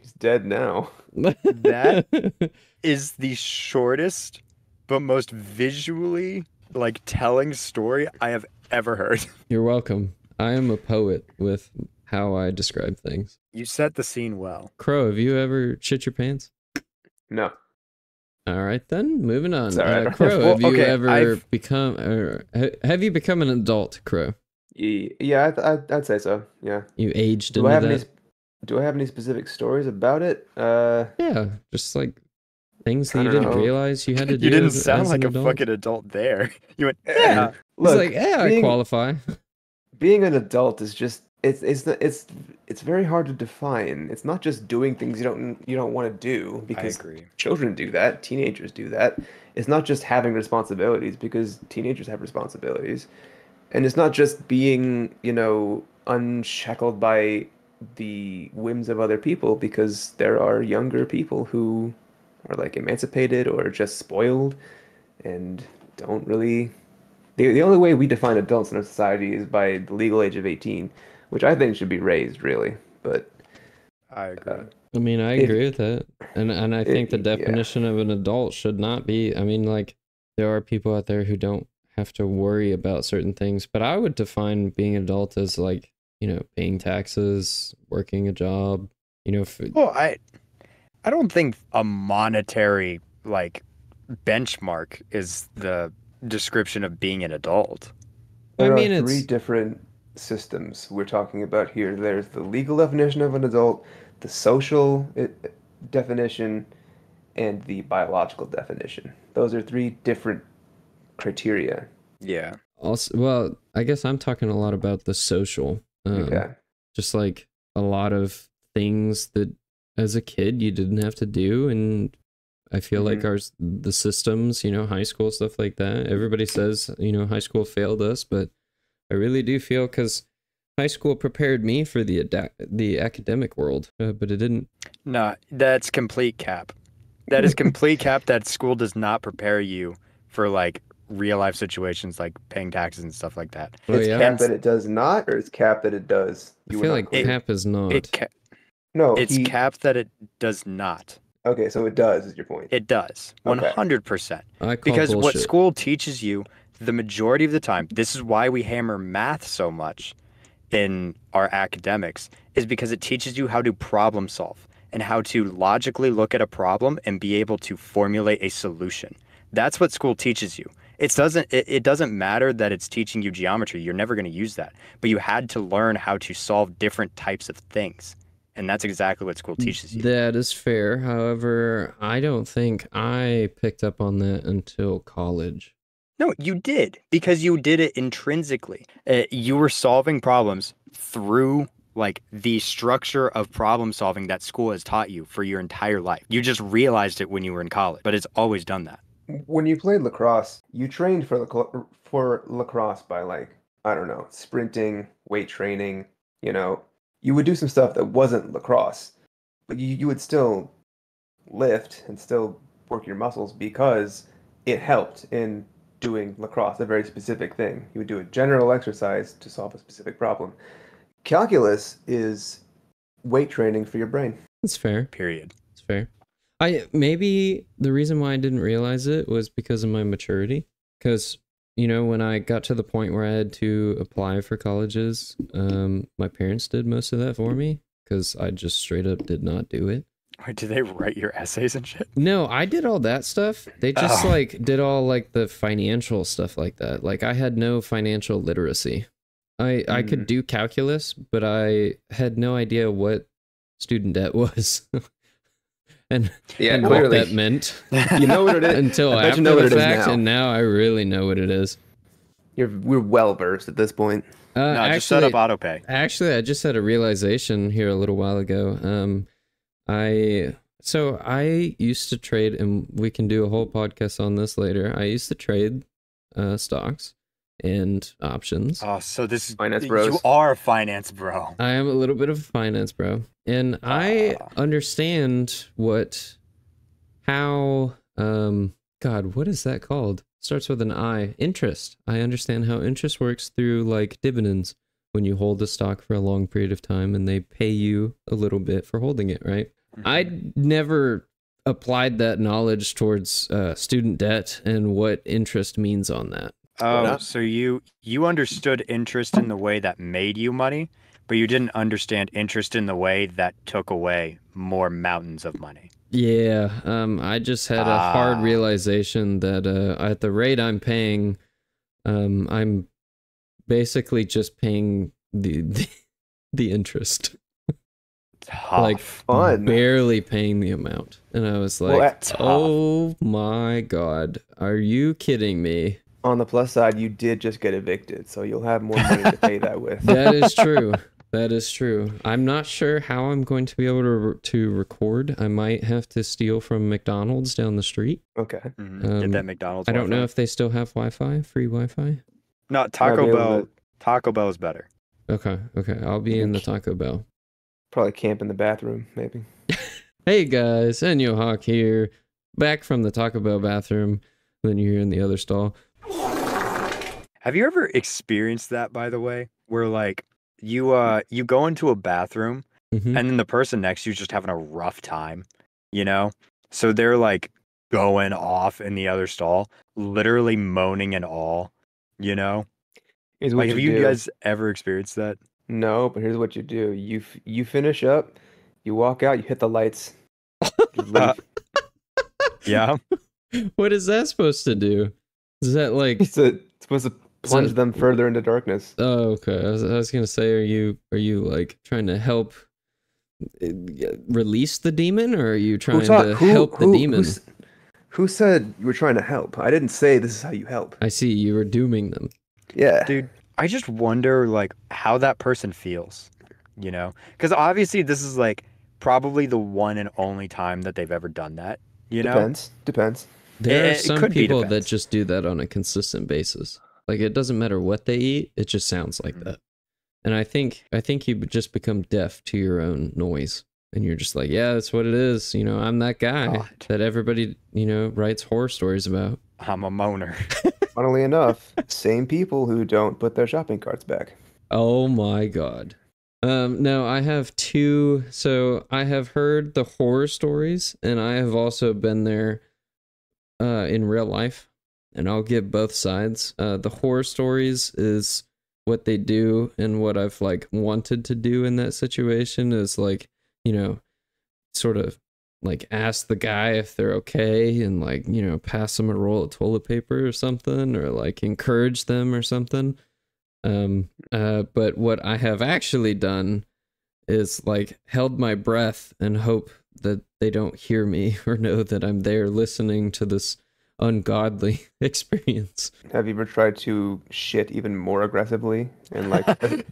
he's dead now. That- Is the shortest but most visually like telling story I have ever heard. You're welcome. I am a poet with how I describe things. You set the scene well. Crow, have you ever shit your pants? No. All right, then moving on. It's all right. Uh, Crow, Well, have you okay, ever I've- become, or ha- have you become an adult, Crow? Yeah, I th- I'd, I'd say so. Yeah. You aged Do into I have that? any? sp- Do I have any specific stories about it? Uh, Yeah, just like things that you didn't know. realize you had to do. You didn't as, sound as like an a adult. fucking adult there. You went, yeah. He's look, like, yeah, I qualify. being an adult is just it's it's the- it's it's very hard to define. It's not just doing things you don't you don't want to do I because agree. children do that, teenagers do that. It's not just having responsibilities because teenagers have responsibilities. And it's not just being, you know, unshackled by the whims of other people because there are younger people who are like emancipated or just spoiled and don't really the, the only way we define adults in our society is by the legal age of 18, which I think should be raised really. But I agree. uh, I mean, I If- agree with that, and and I think the It- yeah. definition of an adult should not be. I mean, like there are people out there who don't have to worry about certain things, but I would define being an adult as like you know paying taxes, working a job. You know, f Well, I I don't think a monetary like benchmark is the description of being an adult. I mean, are three it's different systems we're talking about here. There's the legal definition of an adult, the social uh, definition, and the biological definition. Those are three different criteria. Yeah. also well. I guess I'm talking a lot about the social. Um, Okay. just like a lot of things that as a kid you didn't have to do and i feel like Mm-hmm. our the systems you know high school stuff like that everybody says you know high school failed us but i really do feel because high school prepared me for the ada- the academic world uh, but it didn't No, that's complete cap. That is complete cap that school does not prepare you for like real life situations like paying taxes and stuff like that. oh it's yeah cap that it does not, or it's cap that it does. i You were feel like clear. cap is not It ca- no, it's he- cap that it does not. Okay, so it does. Is your point? It does. Hundred percent. i call Because what school teaches you the majority of the time, this is why we hammer math so much in our academics, is because it teaches you how to problem solve and how to logically look at a problem and be able to formulate a solution. That's what school teaches you. It doesn't it, it doesn't matter that it's teaching you geometry. You're never going to use that. But you had to learn how to solve different types of things. And that's exactly what school teaches you. that is fair however i don't think i picked up on that until college No, you did because you did it intrinsically. Uh, you were solving problems through like the structure of problem solving that school has taught you for your entire life. You just realized it when you were in college, but it's always done that. when you played lacrosse, you trained for lac- for lacrosse by like I don't know, sprinting, weight training. You know, you would do some stuff that wasn't lacrosse, but you you would still lift and still work your muscles because it helped in doing lacrosse, a very specific thing. You would do a general exercise to solve a specific problem. Calculus is weight training for your brain. It's fair. Period. It's fair. I maybe the reason why I didn't realize it was because of my maturity. Because you know, when I got to the point where I had to apply for colleges, um, my parents did most of that for me because I just straight up did not do it. Wait, do they write your essays and shit? No, I did all that stuff. They just Oh. like did all like the financial stuff like that. Like I had no financial literacy. I I could Mm. do calculus, but I had no idea what student debt was. and Yeah, and what that meant You know what it is until I after you know what the it is fact, now. and now I really know what it is. You're we're well versed at this point. Uh, no, actually, just set up autopay. Actually, I just had a realization here a little while ago. Um, I so I used to trade, and we can do a whole podcast on this later. I used to trade uh, stocks and options. Oh, so this is Finance You bros. are a finance bro. I am a little bit of a finance bro, and I Ah. understand what, how, um, God, what is that called? Starts with an I. Interest. I understand how interest works through like dividends when you hold a stock for a long period of time and they pay you a little bit for holding it, right? I never applied that knowledge towards uh, student debt and what interest means on that. Oh, so you you understood interest in the way that made you money, but you didn't understand interest in the way that took away more mountains of money. Yeah, um, I just had a hard Ah. realization that uh, at the rate I'm paying, um, I'm basically just paying the the, the interest, Tough. like Fun. barely paying the amount. And I was like, that's tough. "Oh my god, are you kidding me?" On the plus side, you did just get evicted, so you'll have more money to pay that with. That is true. That is true. I'm not sure how I'm going to be able to to record. I might have to steal from McDonald's down the street. Okay. Mhm. um, Get that McDonald's. I don't know Wi-Fi. if they still have Wi-Fi, free Wi-Fi. Not Taco be Bell. to- Taco Bell is better. Okay, okay. I'll be in the Taco Bell. Probably camp in the bathroom, maybe. Hey guys, Enyo Hawk here, back from the Taco Bell bathroom. Then you're in the other stall. Have you ever experienced that by the way? Where like you uh you go into a bathroom Mhm. and then the person next to you is just having a rough time, you know? So they're like going off in the other stall, literally moaning and all, you know? Here's what Like have you, you do. guys ever experienced that? No, but here's what you do. You f- you finish up, you walk out, you hit the lights. Uh, Yeah. What is that supposed to do? Is that like? it's, a, it's supposed to plunge So- them further into darkness. Oh, okay. I was, I was gonna say, are you are you like trying to help uh, release the demon, or are you trying taught- to who- help the who- demon? Who said you were trying to help? I didn't say this is how you help. I see you were dooming them. Yeah. Dude, I just wonder like how that person feels, you know? Cuz obviously this is like probably the one and only time that they've ever done that, you know? Depends. Depends. There It- are some people that just do that on a consistent basis. Like it doesn't matter what they eat, it just sounds like Mhm. that. And I think I think you just become deaf to your own noise. And you're just like, yeah, that's what it is. You know, I'm that guy God. that everybody, you know, writes horror stories about. I'm a moaner. Funnily enough, same people who don't put their shopping carts back. Oh my god. Um no, I have two so I have heard the horror stories and I have also been there uh in real life and I'll give both sides. Uh the horror stories is what they do and what I've like wanted to do in that situation is like, you know, sort of like ask the guy if they're okay and like, you know, pass them a roll of toilet paper or something or like encourage them or something. Um, uh, but what I have actually done is like held my breath and hope that they don't hear me or know that I'm there listening to this ungodly experience. Have you ever tried to shit even more aggressively and like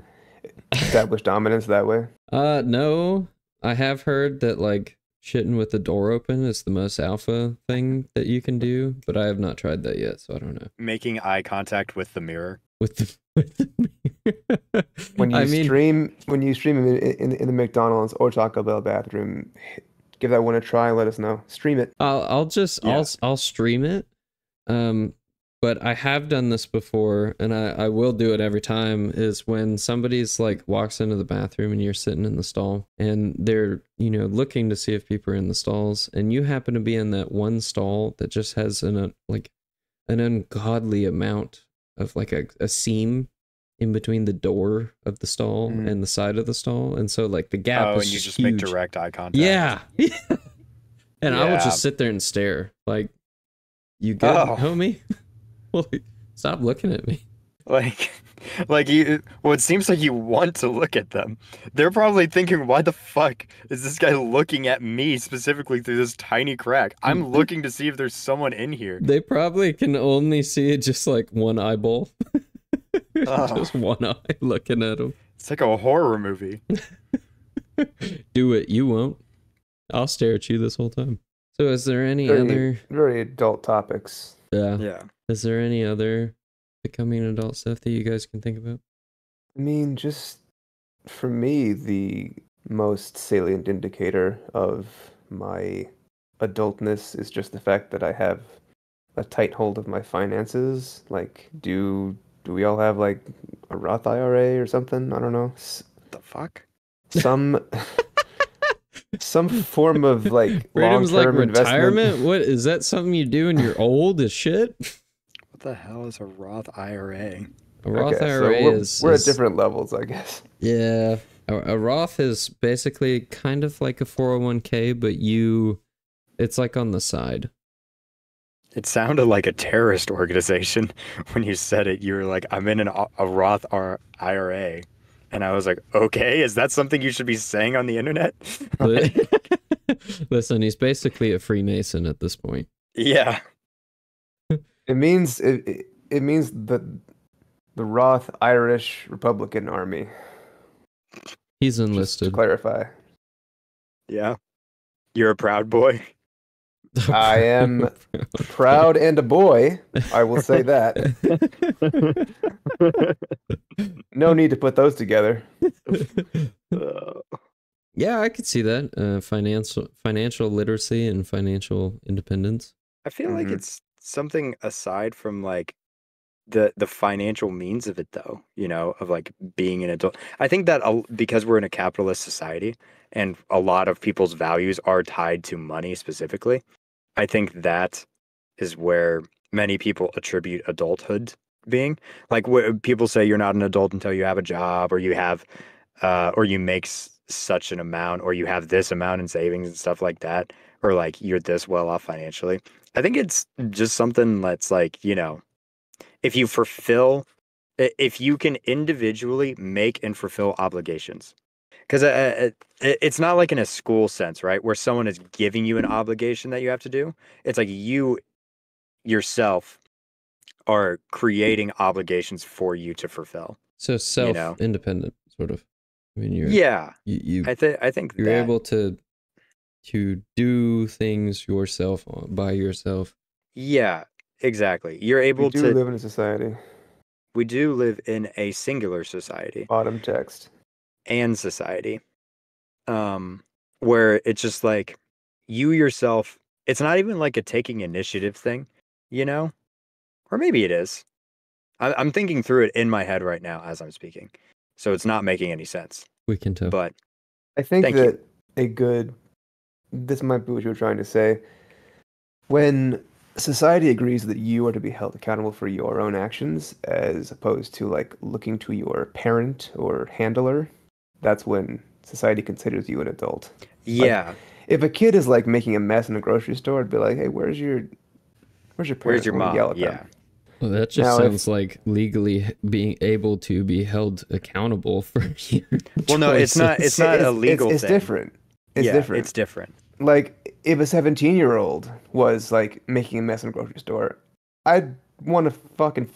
establish dominance that way? Uh, no, I have heard that like shitting with the door open is the most alpha thing that you can do, but I have not tried that yet, so I don't know. Making eye contact with the mirror. With the, with the When you I mean, stream, when you stream in, in, in the McDonald's or Taco Bell bathroom, give that one a try. Let us know. Stream it. I'll I'll just Yeah. I'll I'll stream it. Um but I have done this before and I, I will do it every time is when somebody's like walks into the bathroom and you're sitting in the stall and they're, you know, looking to see if people are in the stalls and you happen to be in that one stall that just has an uh, like an ungodly amount of like a, a seam in between the door of the stall Mhm. and the side of the stall and so like the gap oh, is and you just huge. make direct eye contact. Yeah. and I will just sit there and stare. Like, you good, Oh. homie? well, stop looking at me. Like, like you. Well, it seems like you want to look at them. They're probably thinking, "Why the fuck is this guy looking at me specifically through this tiny crack? I'm looking to see if there's someone in here." They probably can only see it just like one eyeball. Oh. just one eye looking at them. It's like a horror movie. Do it. You won't. I'll stare at you this whole time. So, is there any Very, other? very adult topics. Yeah. Yeah. Is there any other becoming adult stuff that you guys can think about? I mean, just for me, the most salient indicator of my adultness is just the fact that I have a tight hold of my finances. Like, do do we all have like a Roth IRA or something? I don't know. S- What the fuck? Some some form of like long-term retirement. investment. What is that? Something you do when you're old as shit? What the hell is a Roth IRA? A Roth Okay, so IRA we're, is, we're is- at different levels, I guess. Yeah, a, a Roth is basically kind of like a 401k, but you, it's like on the side. It sounded like a terrorist organization when you said it. You were like, "I'm in an, a Roth IRA," and I was like, "Okay, is that something you should be saying on the internet?" Listen, he's basically a Freemason at this point. yeah. It means it, it, it means the the Roth Irish Republican Army. He's Just to enlisted. clarify. Yeah. You're a proud boy. I am proud and a boy. I will say that. No need to put those together. Yeah, I could see that. Uh, financial financial literacy and financial independence. I feel like Mhm. it's something aside from like the the financial means of it though, you know, of like being an adult. I think that because we're in a capitalist society and a lot of people's values are tied to money specifically, I think that is where many people attribute adulthood being. Like wh- people say you're not an adult until you have a job or you have uh or you make s- such an amount or you have this amount in savings and stuff like that or like you're this well off financially. I think it's just something that's like, you know, if you fulfill, if you can individually make and fulfill obligations. Because uh, uh, it's not like in a school sense, right? Where someone is giving you an obligation that you have to do. It's like you yourself are creating obligations for you to fulfill. So self know. independent, sort of. I mean, you're Yeah, you, you I think I think you're that, able to to do things yourself by yourself. Yeah, exactly. You're able We do to. live in a society. we do live in a singular society. Bottom text. And society um where it's just like you yourself it's not even like a taking initiative thing you know or maybe it is I- i'm thinking through it in my head right now as i'm speaking so it's not making any sense We can tell. but I think Thank you. that a good this might be what you were trying to say. When society agrees that you are to be held accountable for your own actions as opposed to like looking to your parent or handler, that's when society considers you an adult. yeah If a kid is like making a mess in a grocery store, it'd be like, "Hey, where's your where's your parents? where's your mom yell at them. yeah Well, that just Now, if- sounds like legally being able to be held accountable for your well no it's not it's not a legal It's, it's thing different. It's yeah, different. it's different like if a 17 year old was like making a mess in a grocery store i'd want to fucking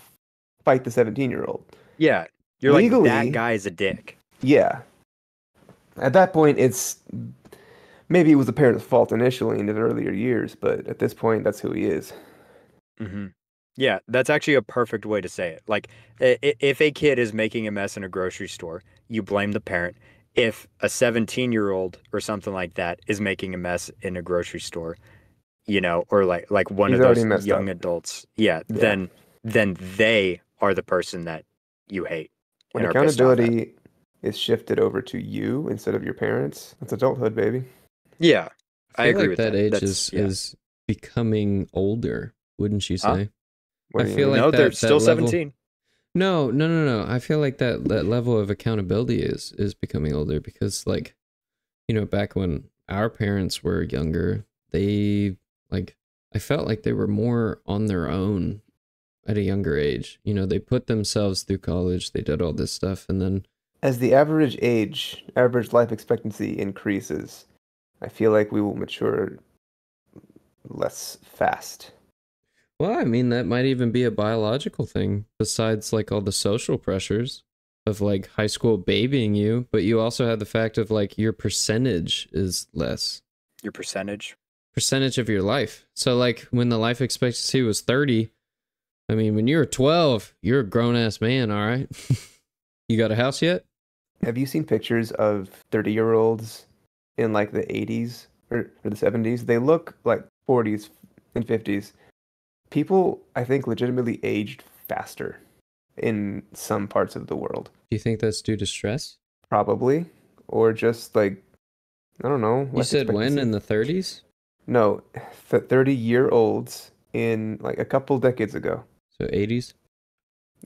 fight the 17 year old yeah you're like Legally- that guy's a dick yeah at that point it's maybe it was the parent's fault initially in his earlier years but at this point that's who he is hmm Yeah, that's actually a perfect way to say it. Like, if a kid is making a mess in a grocery store, you blame the parent. if a 17 year old or something like that is making a mess in a grocery store, you know, or like like one He's of those young up. adults, yeah, Yeah. then then they are the person that you hate. When and are pissed off at. accountability is shifted over to you instead of your parents, that's adulthood, baby. Yeah, I, feel agree like with that, that. age That's- is yeah. is becoming older, wouldn't you say? What I do you feel mean? like no, that- they're that still level- 17. No, no, no, no. I feel like that that level of accountability is is becoming older because like you know, back when our parents were younger, they like I felt like they were more on their own at a younger age. You know, they put themselves through college, they did all this stuff and then As the average age, average life expectancy increases, I feel like we will mature less fast. well, I mean that might even be a biological thing besides like all the social pressures of like high school babying you, but you also have the fact of like your percentage is less. Your percentage. percentage of your life. So like when the life expectancy was 30, I mean when you were 12, you're a grown ass man, all right? you got a house yet? Have you seen pictures of 30 year olds in like the 80s or, or the 70s? They look like 40s and 50s. People, I think, legitimately aged faster in some parts of the world. Do you think that's due to stress? Probably. Or just like, I don't know. You said when in the 30s? No, 30 year olds in like a couple decades ago. So 80s?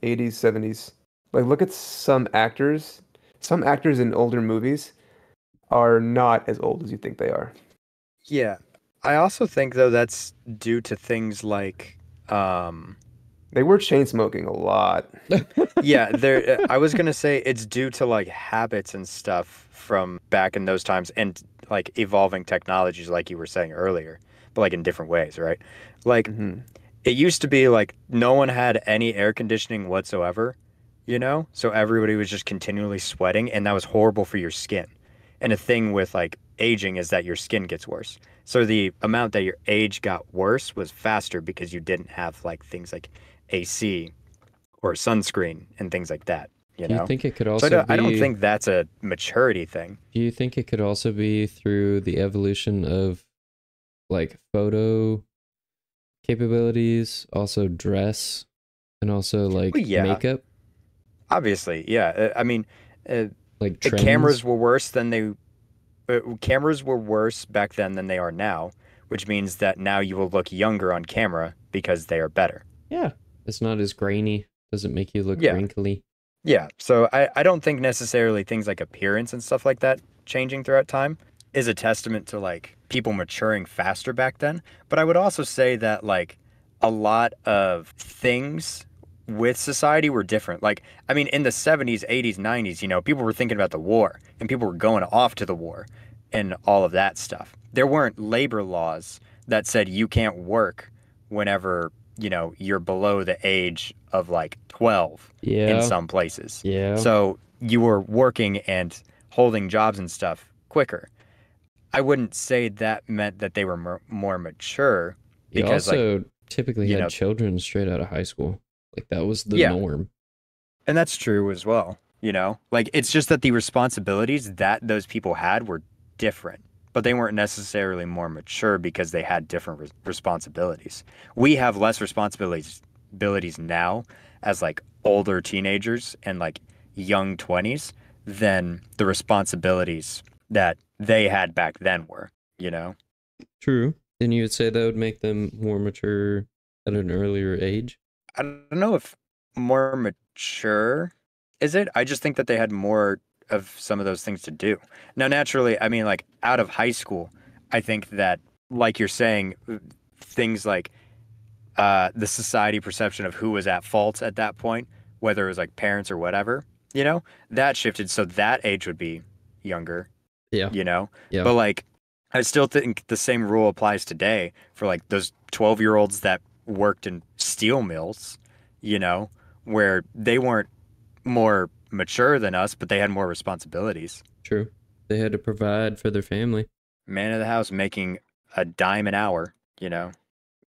80s, 70s. Like, look at some actors. Some actors in older movies are not as old as you think they are. Yeah. I also think though that's due to things like um They were chain smoking a lot. yeah, there I was going to say it's due to like habits and stuff from back in those times and like evolving technologies like you were saying earlier, but like in different ways, right? Like hmm it used to be like no one had any air conditioning whatsoever, you know? So everybody was just continually sweating and that was horrible for your skin. And a thing with like aging is that your skin gets worse. So the amount that your age got worse was faster because you didn't have like things like AC or sunscreen and things like that, you Do know? you think it could so also I don't, be I don't think that's a maturity thing. Do you think it could also be through the evolution of like photo capabilities, also dress, and also like Well, yeah. makeup? Obviously, yeah. Uh, I mean, uh, Like the trends? cameras were worse than they uh, cameras were worse back then than they are now which means that now you will look younger on camera because they are better Yeah. It's not as grainy. Doesn't make you look Yeah. wrinkly. yeah so I, I don't think necessarily things like appearance and stuff like that changing throughout time is a testament to like people maturing faster back then but i would also say that like a lot of things with society were different like i mean in the 70s 80s 90s you know people were thinking about the war and people were going off to the war and all of that stuff there weren't labor laws that said you can't work whenever you know you're below the age of like 12 Yeah. in some places yeah. so you were working and holding jobs and stuff quicker. I wouldn't say that meant that they were more, mature you because, like, also typically you had know- children straight out of high school. Like that was the Yeah. norm. and that's true as well, you know? Like it's just that the responsibilities that those people had were different, but they weren't necessarily more mature because they had different res- responsibilities. We have less responsibilities abilities now as like older teenagers and like young 20s than the responsibilities that they had back then were, you know? True. Then you would say that would make them more mature at an earlier age. I don't know if more mature is it? I just think that they had more of some of those things to do. Now, naturally, I mean, like out of high school, I think that, like you're saying, things like uh, the society perception of who was at fault at that point, whether it was like parents or whatever, you know, that shifted. So that age would be younger, Yeah. you know? Yeah. But like, I still think the same rule applies today for like those 12 year olds that worked in steel mills, you know, where they weren't more mature than us, but they had more responsibilities. True. They had to provide for their family. Man of the house making a dime an hour, you know.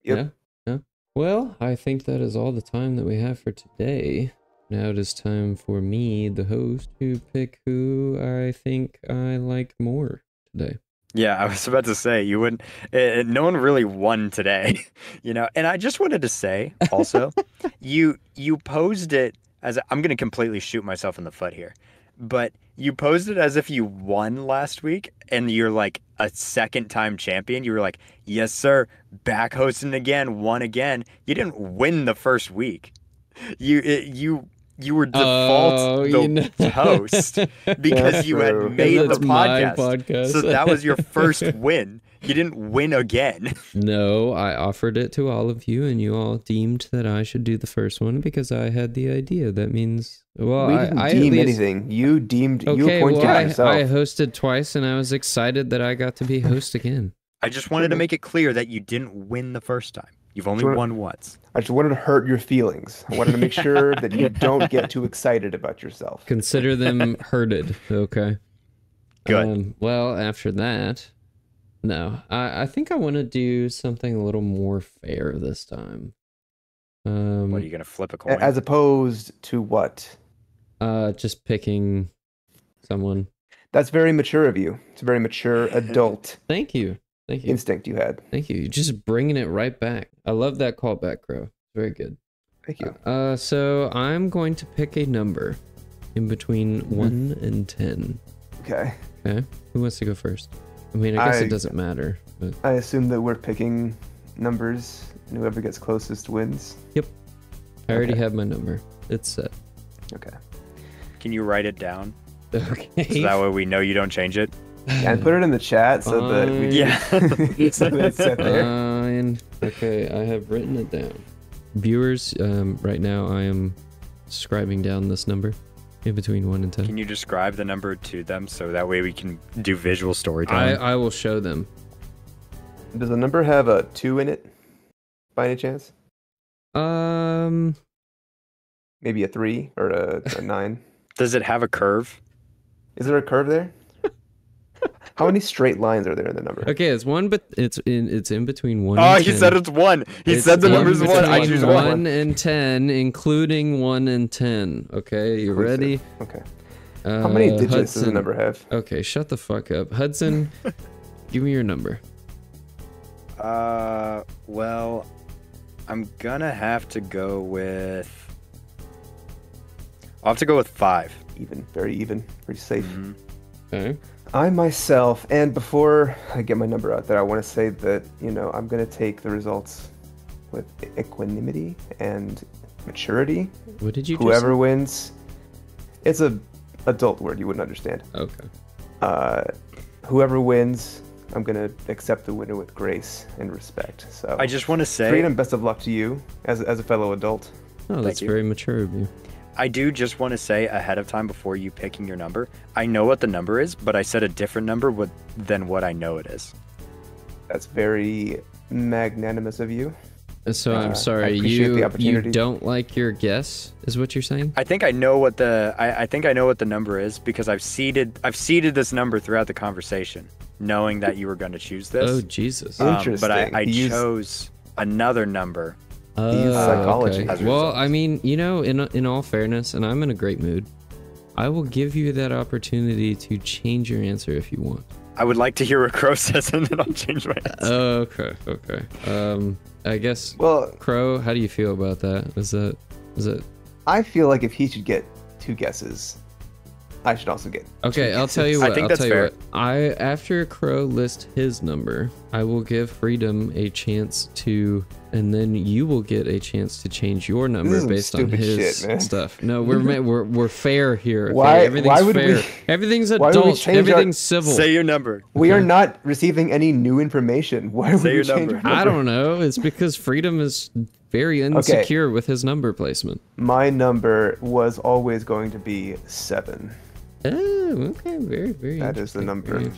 Yep. Yeah. Yeah. Well, I think that is all the time that we have for today. Now it is time for me, the host, to pick who I think I like more today. Yeah, I was about to say you wouldn't. Uh, no one really won today, you know. And I just wanted to say also, you you posed it as I'm going to completely shoot myself in the foot here, but you posed it as if you won last week and you're like a second time champion. You were like, yes sir, back hosting again, won again. You didn't win the first week. You it, you you were default Oh, the you know- host because you had made the podcast. podcast. So that was your first win. You didn't win again. No, I offered it to all of you, and you all deemed that I should do the first one because I had the idea. That means, well, we I, didn't I at deem least- anything. You deemed. you appointed well, I. I hosted twice, and I was excited that I got to be host again. I just wanted to make it clear that you didn't win the first time. You've only Sure. won once. I just wanted to hurt your feelings. I wanted to make sure that you don't get too excited about yourself. Consider them hurted. Okay. Good. Um, well, after that, no, I, I think I want to do something a little more fair this time. Um, What are you gonna flip a coin? As opposed to what? uh, just picking someone. That's very mature of you. It's a very mature adult Thank you. Thank you. instinct you had. Thank you. You're just bringing it right back. I love that callback, Crow. Very good. Thank you. Uh, so I'm going to pick a number in between Mm-hmm. one and ten. Okay. Okay. Who wants to go first? I mean, I guess I- it doesn't matter. But I assume that we're picking numbers, and whoever gets closest wins. Yep. I already Okay. have my number. It's set. Okay. Can you write it down Okay. so that way we know you don't change it? And put it in the chat so that we Fine. Yeah. so that it's set there. Fine. Okay, I have written it down. Viewers, um, right now I am scribing down this number in between one and ten. Can you describe the number to them so that way we can do visual I, storytelling? I will show them. Does the number have a two in it? By any chance? Um, Maybe a three or a, a nine? Does it have a curve? Is there a curve there? How many straight lines are there in the number? okay, it's one, but it's in it's in between one. Oh, and he 10. said it's one. He It's said the in number's one. I between choose one. one. One and ten, including one and ten. Okay, you Inclusive. ready? Okay. Uh, How many digits does the number have? Okay, shut the fuck up, Hudson. give me your number. Uh, well, I'm gonna have to go with. I'll have to go with five. Even, very even, very safe. Mhm. Okay. I myself, and before I get my number out there, I want to say that, you know, I'm going to take the results with equanimity and maturity. What did you? Whoever wins, it's a adult word you wouldn't understand. Okay. Uh, whoever wins, I'm going to accept the winner with grace and respect. So, I just want to say, freedom, best of luck to you as, as a fellow adult. Oh, that's you. very mature of you. I do just want to say ahead of time before you picking your number, I know what the number is, but I said a different number with, than what I know it is. That's very magnanimous of you. So Uh, I I'm sorry, you you don't like your guess, is what you're saying? I think I know what the I, I think I know what the number is because I've seeded I've seeded this number throughout the conversation, knowing that you were going to choose this. Oh Jesus. Oh. Um, but I, I chose another number. Use psychology okay. as Well. I mean, you know, in in all fairness, and I'm in a great mood. I will give you that opportunity to change your answer if you want. I would like to hear what Crow says, and then I'll change my answer. Okay, okay. Um, I guess Well, Crow, how do you feel about that? Is that is it I feel like if he should get two guesses, I should also get. Okay, I'll tell you what. I think will that's tell fair. You what. I after Crow lists his number, I will give Freedom a chance to, and then you will get a chance to change your number based on his shit, stuff. No, we're we're we're fair here. Okay? Why- Everything's why would fair. we- Everything's why would we adult. change our- Everything's civil. Say your number. We are not receiving any new information. Why would Say we your change number. our I don't know. It's because Freedom is very insecure with his number placement. My number was always going to be seven. Oh, okay. Very, very. That is the number.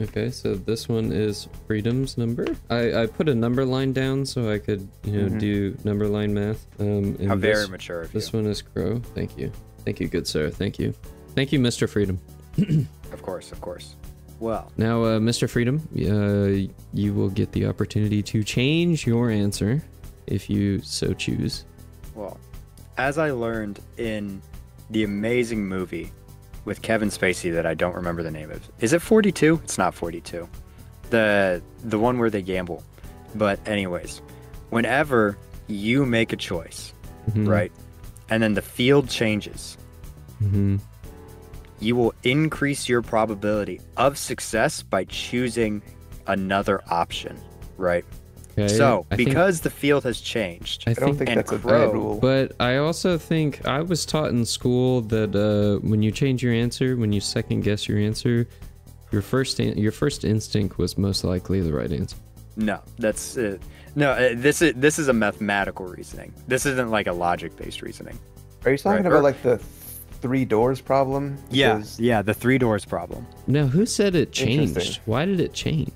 Okay, so this one is Freedom's number. I, I put a number line down so I could, you know, Mhm. do number line math. Um, and How very this, mature of you. this one is Crow. Thank you. Thank you, good sir. Thank you. Thank you, Mr. Freedom. Of course, of course. Well, Now, uh, Mr. Freedom, uh, you will get the opportunity to change your answer if you so choose. well, as I learned in the amazing movie with Kevin Spacey that I don't remember the name of. Is it 42? It's not 42. The the one where they gamble. But anyways, whenever you make a choice, Mhm. right? And then the field changes, Mhm. you will increase your probability of success by choosing another option, right? Okay, so, I think- because the field has changed, I I don't think think and that's a Crow, bad rule. But I also think I was taught in school that uh, when you change your answer, when you second guess your answer, your first an- your first instinct was most likely the right answer. no, that's uh, no. Uh, this is this is a mathematical reasoning. This isn't like a logic-based reasoning. Are you talking Right, about or- like the three doors problem? Yeah, yeah, the three doors problem. Now, who said it changed? Why did it change?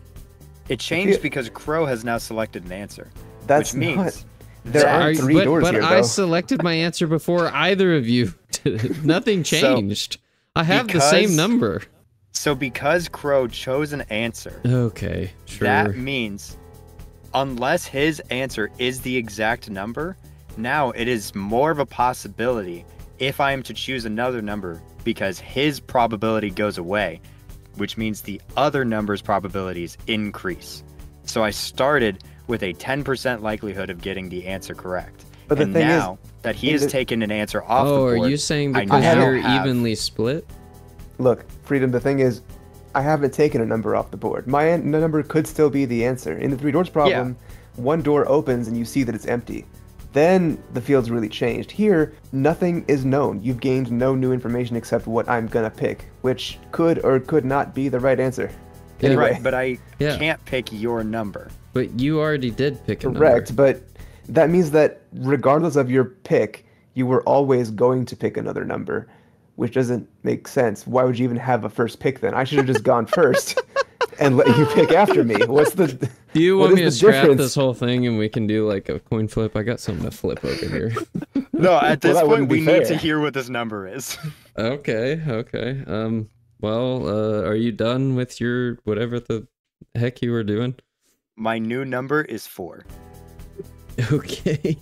It changed Yeah. because Crow has now selected an answer, That's which means not. There that- aren't three but, doors but here, I though. selected my answer before either of you. did. Nothing So, changed. I have the same number. so because Crow chose an answer, Okay, sure. that means unless his answer is the exact number, now it is more of a possibility if I am to choose another number because his probability goes away, which means the other number's probabilities increase. So I started with a 10% likelihood of getting the answer correct. But the and thing is, now that he has the- taken an answer off oh, the are you saying I because you're have- evenly split? Look, Freedom, the thing is, I haven't taken a number off the board. My an- number could still be the answer. In the three doors problem, one door opens and you see that it's empty. Then the field's really changed. Here, nothing is known. You've gained no new information except what I'm gonna pick, which could or could not be the right answer. Yeah. Anyway, right, but I Yeah. can't pick your number. But you already did pick a correct. number. But that means that regardless of your pick, you were always going to pick another number, which doesn't make sense. Why would you even have a first pick then? I should have just gone first and let you pick after me. What's the Do you what want me to the scrap difference? this whole thing and we can do like a coin flip? I got something to flip over here. No, at this that point, wouldn't be we need to hear what this number is. okay, okay. Um, well, uh, are you done with your whatever the heck you were doing? My new number is four. Okay.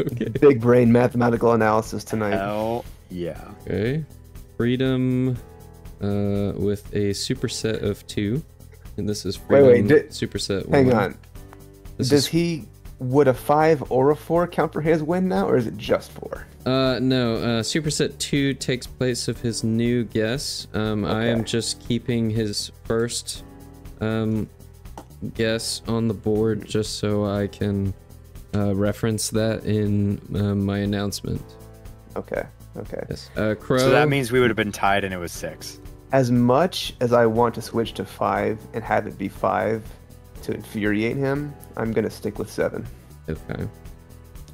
okay. big brain mathematical analysis tonight? Hell yeah. Okay. Freedom uh, with a superset of two. And this is Wait, freedom wait, di- superset Hang one. on. This Does is, he would a five or a four count for his win now, or is it just four? Uh, no. Uh, superset two takes place of his new guess. Um, I am just keeping his first um, guess on the board just so I can uh, reference that in uh, my announcement. Okay. Okay. Yes. Uh, Crow. So that means we would have been tied and it was six. As much as I want to switch to five and have it be five to infuriate him, I'm gonna stick with seven. Okay.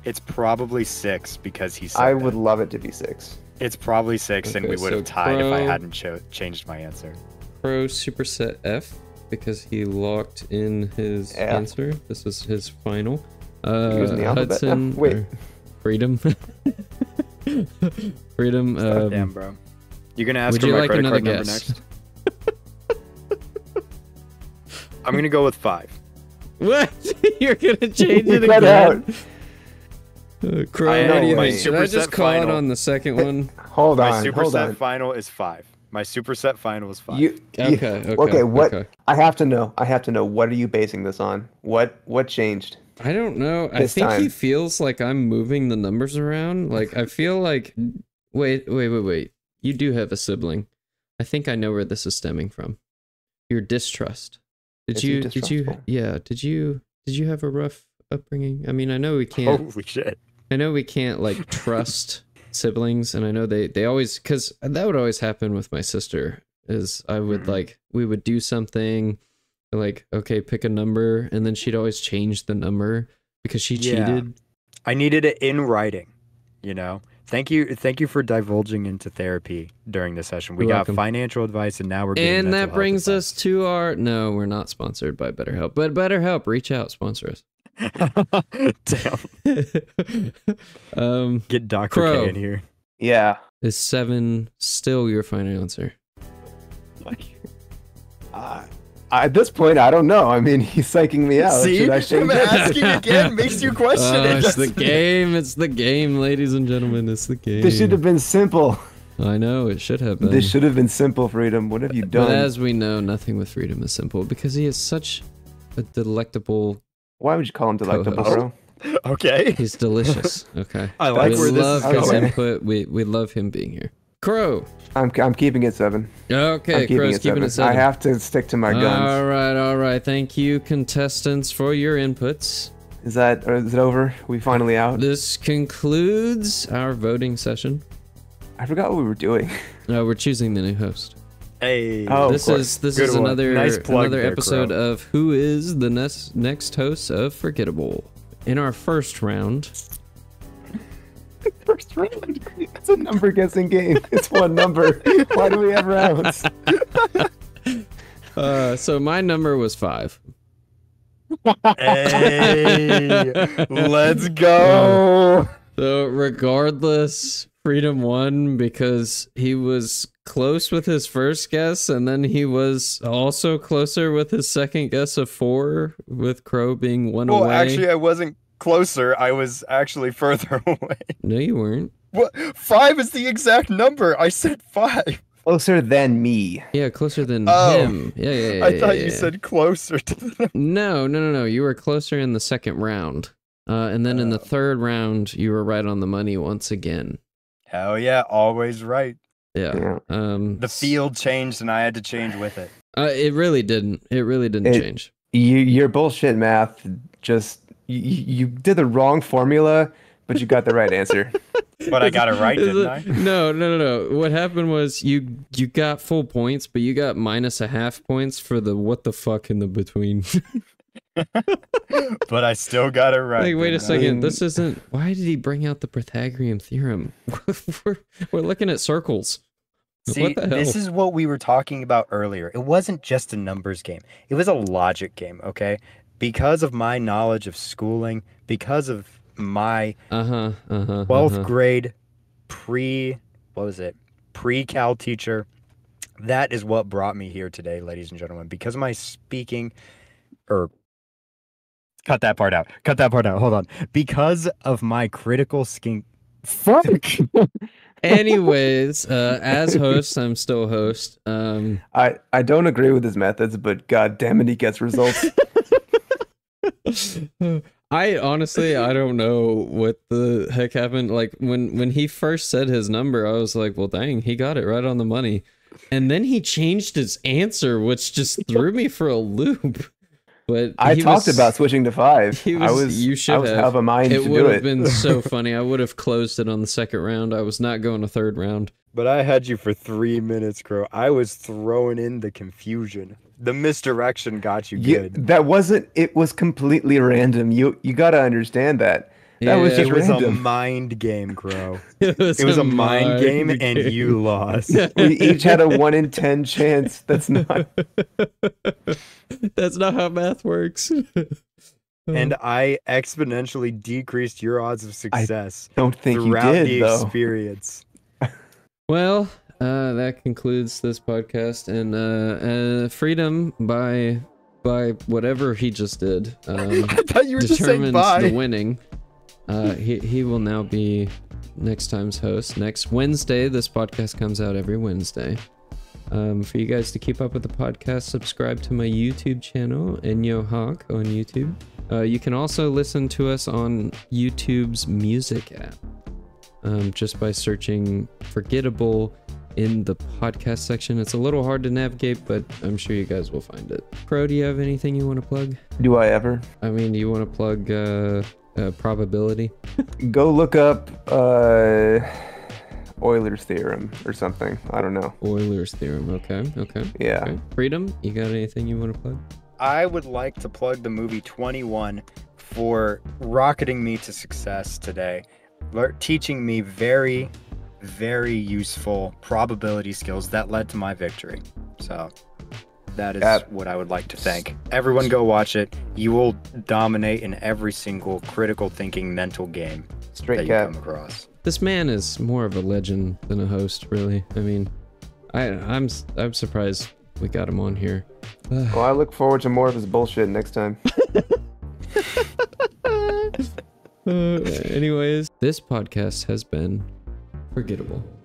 It's probably six because he said I that. would love it to be six. It's probably six, and we would have so tied if I hadn't cho- changed my answer. Pro superset F because he locked in his F. answer. This is his final. Uh, Using the alphabet now? Hudson. Wait. Freedom. Freedom. Um, Damn, bro. You gonna ask would for you my like credit another card number next? I'm gonna go with five. What? You're gonna change it Cut again? Uh, Crow, I what do you know, think? my Should I just superset call it final- on the second one? Hold My on. Hold superset on. final is five. My superset final is five. You, you- Okay, okay, okay. What? okay. I have to know. I have to know. What are you basing this on? What? What changed? I don't know. I This think he time. feels like I'm moving the numbers around. Like I feel like wait, wait, wait, wait. You do have a sibling. I think I know where this is stemming from. Your distrust. Did Is you did you yeah, did you did you have a rough upbringing? I mean, I know we can't Holy shit. I know we can't like trust siblings and I know they they always cuz that would always happen with my sister is I would Mhm. like we would do something like okay, pick a number and then she'd always change the number because she Yeah. cheated. I needed it in writing. You know. Thank you. Thank you for divulging into therapy during the session. We You're got welcome. financial advice, and now we're getting And that brings advice. us to our no, we're not sponsored by BetterHelp. But BetterHelp, reach out, sponsor us. Damn. um Get Dr. Crow. K in here. Yeah. is 7 still your final answer? Uh, At this point, I don't know. I mean, he's psyching me out. See, Should I I'm change it? asking again makes you question Oh, it. Uh, it's the game. It's the game, ladies and gentlemen. It's the game. This should have been simple. I know it should have been. This should have been simple, Freedom. What have you done? but as we know, nothing with freedom is simple because he is such a delectable. Why would you call him delectable, Co-host. bro? Okay. He's delicious. Okay. I like we where this love is his going. input. We we love him being here. Crow. I'm, I'm keeping it seven. Okay, I'm keeping Crow's it keeping seven. it seven. I have to stick to my All guns. right, all right. Thank you, contestants, for your inputs. Is that or is it over? We finally out? This concludes our voting session. I forgot what we were doing. Uh, we're choosing the new host. Hey. Oh, this course. is this Good is one. another Nice plug another there, episode Crow. of who is the next next host of Forgettable. In our first round, First round. It's a number guessing game. It's one number. Why do we have rounds? uh, so my number was five. Hey. Let's go. So regardless, Freedom won because he was close with his first guess, and then he was also closer with his second guess of four, with Crow being one Well, away. Well, actually, I wasn't closer. I was actually further away. no, you weren't. What? Five is the exact number. I said five. Closer than me. Yeah, closer than Oh. him. Yeah, yeah, yeah. I yeah, thought yeah, you yeah. said closer to the. No, no, no, no. You were closer in the second round. Uh, and then in the Oh. third round, you were right on the money once again. Hell yeah, always right. Yeah. Yeah. Um, The field changed and I had to change with it. Uh, it really didn't. It really didn't It- change. You, your bullshit math just you, you did the wrong formula, but you got the right answer. But I got it right, didn't I? No, no, no, no. What happened was you you got full points, but you got minus a half points for the what the fuck in the between. But I still got it right. like, wait a didn't I? second. mean- This isn't. Why did he bring out the Pythagorean theorem? we're we're looking at circles. See, what the hell? this is what we were talking about earlier. It wasn't just a numbers game. It was a logic game, okay? Because of my knowledge of schooling, because of my Uh huh. Uh huh. 12th grade pre what was it? Pre-cal teacher. That is what brought me here today, ladies and gentlemen. Because of my speaking or cut that part out. Cut that part out. Hold on. Because of my critical skin fuck. Anyways, uh, as host, I'm still host. Um, I, I don't agree with his methods, but god damn it, he gets results. I honestly I don't know what the heck happened. Like when when he first said his number, I was like, "Well, dang, he got it right on the money." And then he changed his answer, which just threw me for a loop. But I talked was- about switching to five. he I was- was you should I was have. of a mind to do It to would do have it. been so funny. I would have closed it on the second round. I was not going to third round. But I had you for three minutes, Crow. I was throwing in the confusion. The misdirection got you You- good. that wasn't. It was completely random. You you got to understand that. That was Yeah, just It was a mind game, Crow. it was, It was a mind game, and you lost. We each had a one in ten chance. That's not. That's not how math works. and I exponentially decreased your odds of success I Don't think you throughout did the though. experience. Well, uh, that concludes this podcast, and uh, uh, freedom by by whatever he just did um, I thought you were just saying determines bye. the winning. Uh, he he will now be next time's host. Next Wednesday, this podcast comes out every Wednesday. Um, for you guys to keep up with the podcast, subscribe to my YouTube channel, Enyo Hawk on YouTube. Uh, you can also listen to us on YouTube's music app um, just by searching Forgettable in the podcast section. It's a little hard to navigate, but I'm sure you guys will find it. Crow, do you have anything you want to plug? Do I ever? I mean, do you want to plug uh, uh, probability? Go look up uh, Euler's theorem or something. I don't know. Euler's theorem. Okay, okay. Yeah. okay. Freedom, you got anything you want to plug? I would like to plug the movie 21 for rocketing me to success today, lear- teaching me very, very useful probability skills that led to my victory. So that is Yep. what I would like to thank. Everyone go watch it. You will dominate in every single critical thinking mental game that you cap. come across. This man is more of a legend than a host, really. I mean, I I'm s- I'm surprised we got him on here. Well, I look forward to more of his bullshit next time. Uh, anyways, this podcast has been forgettable.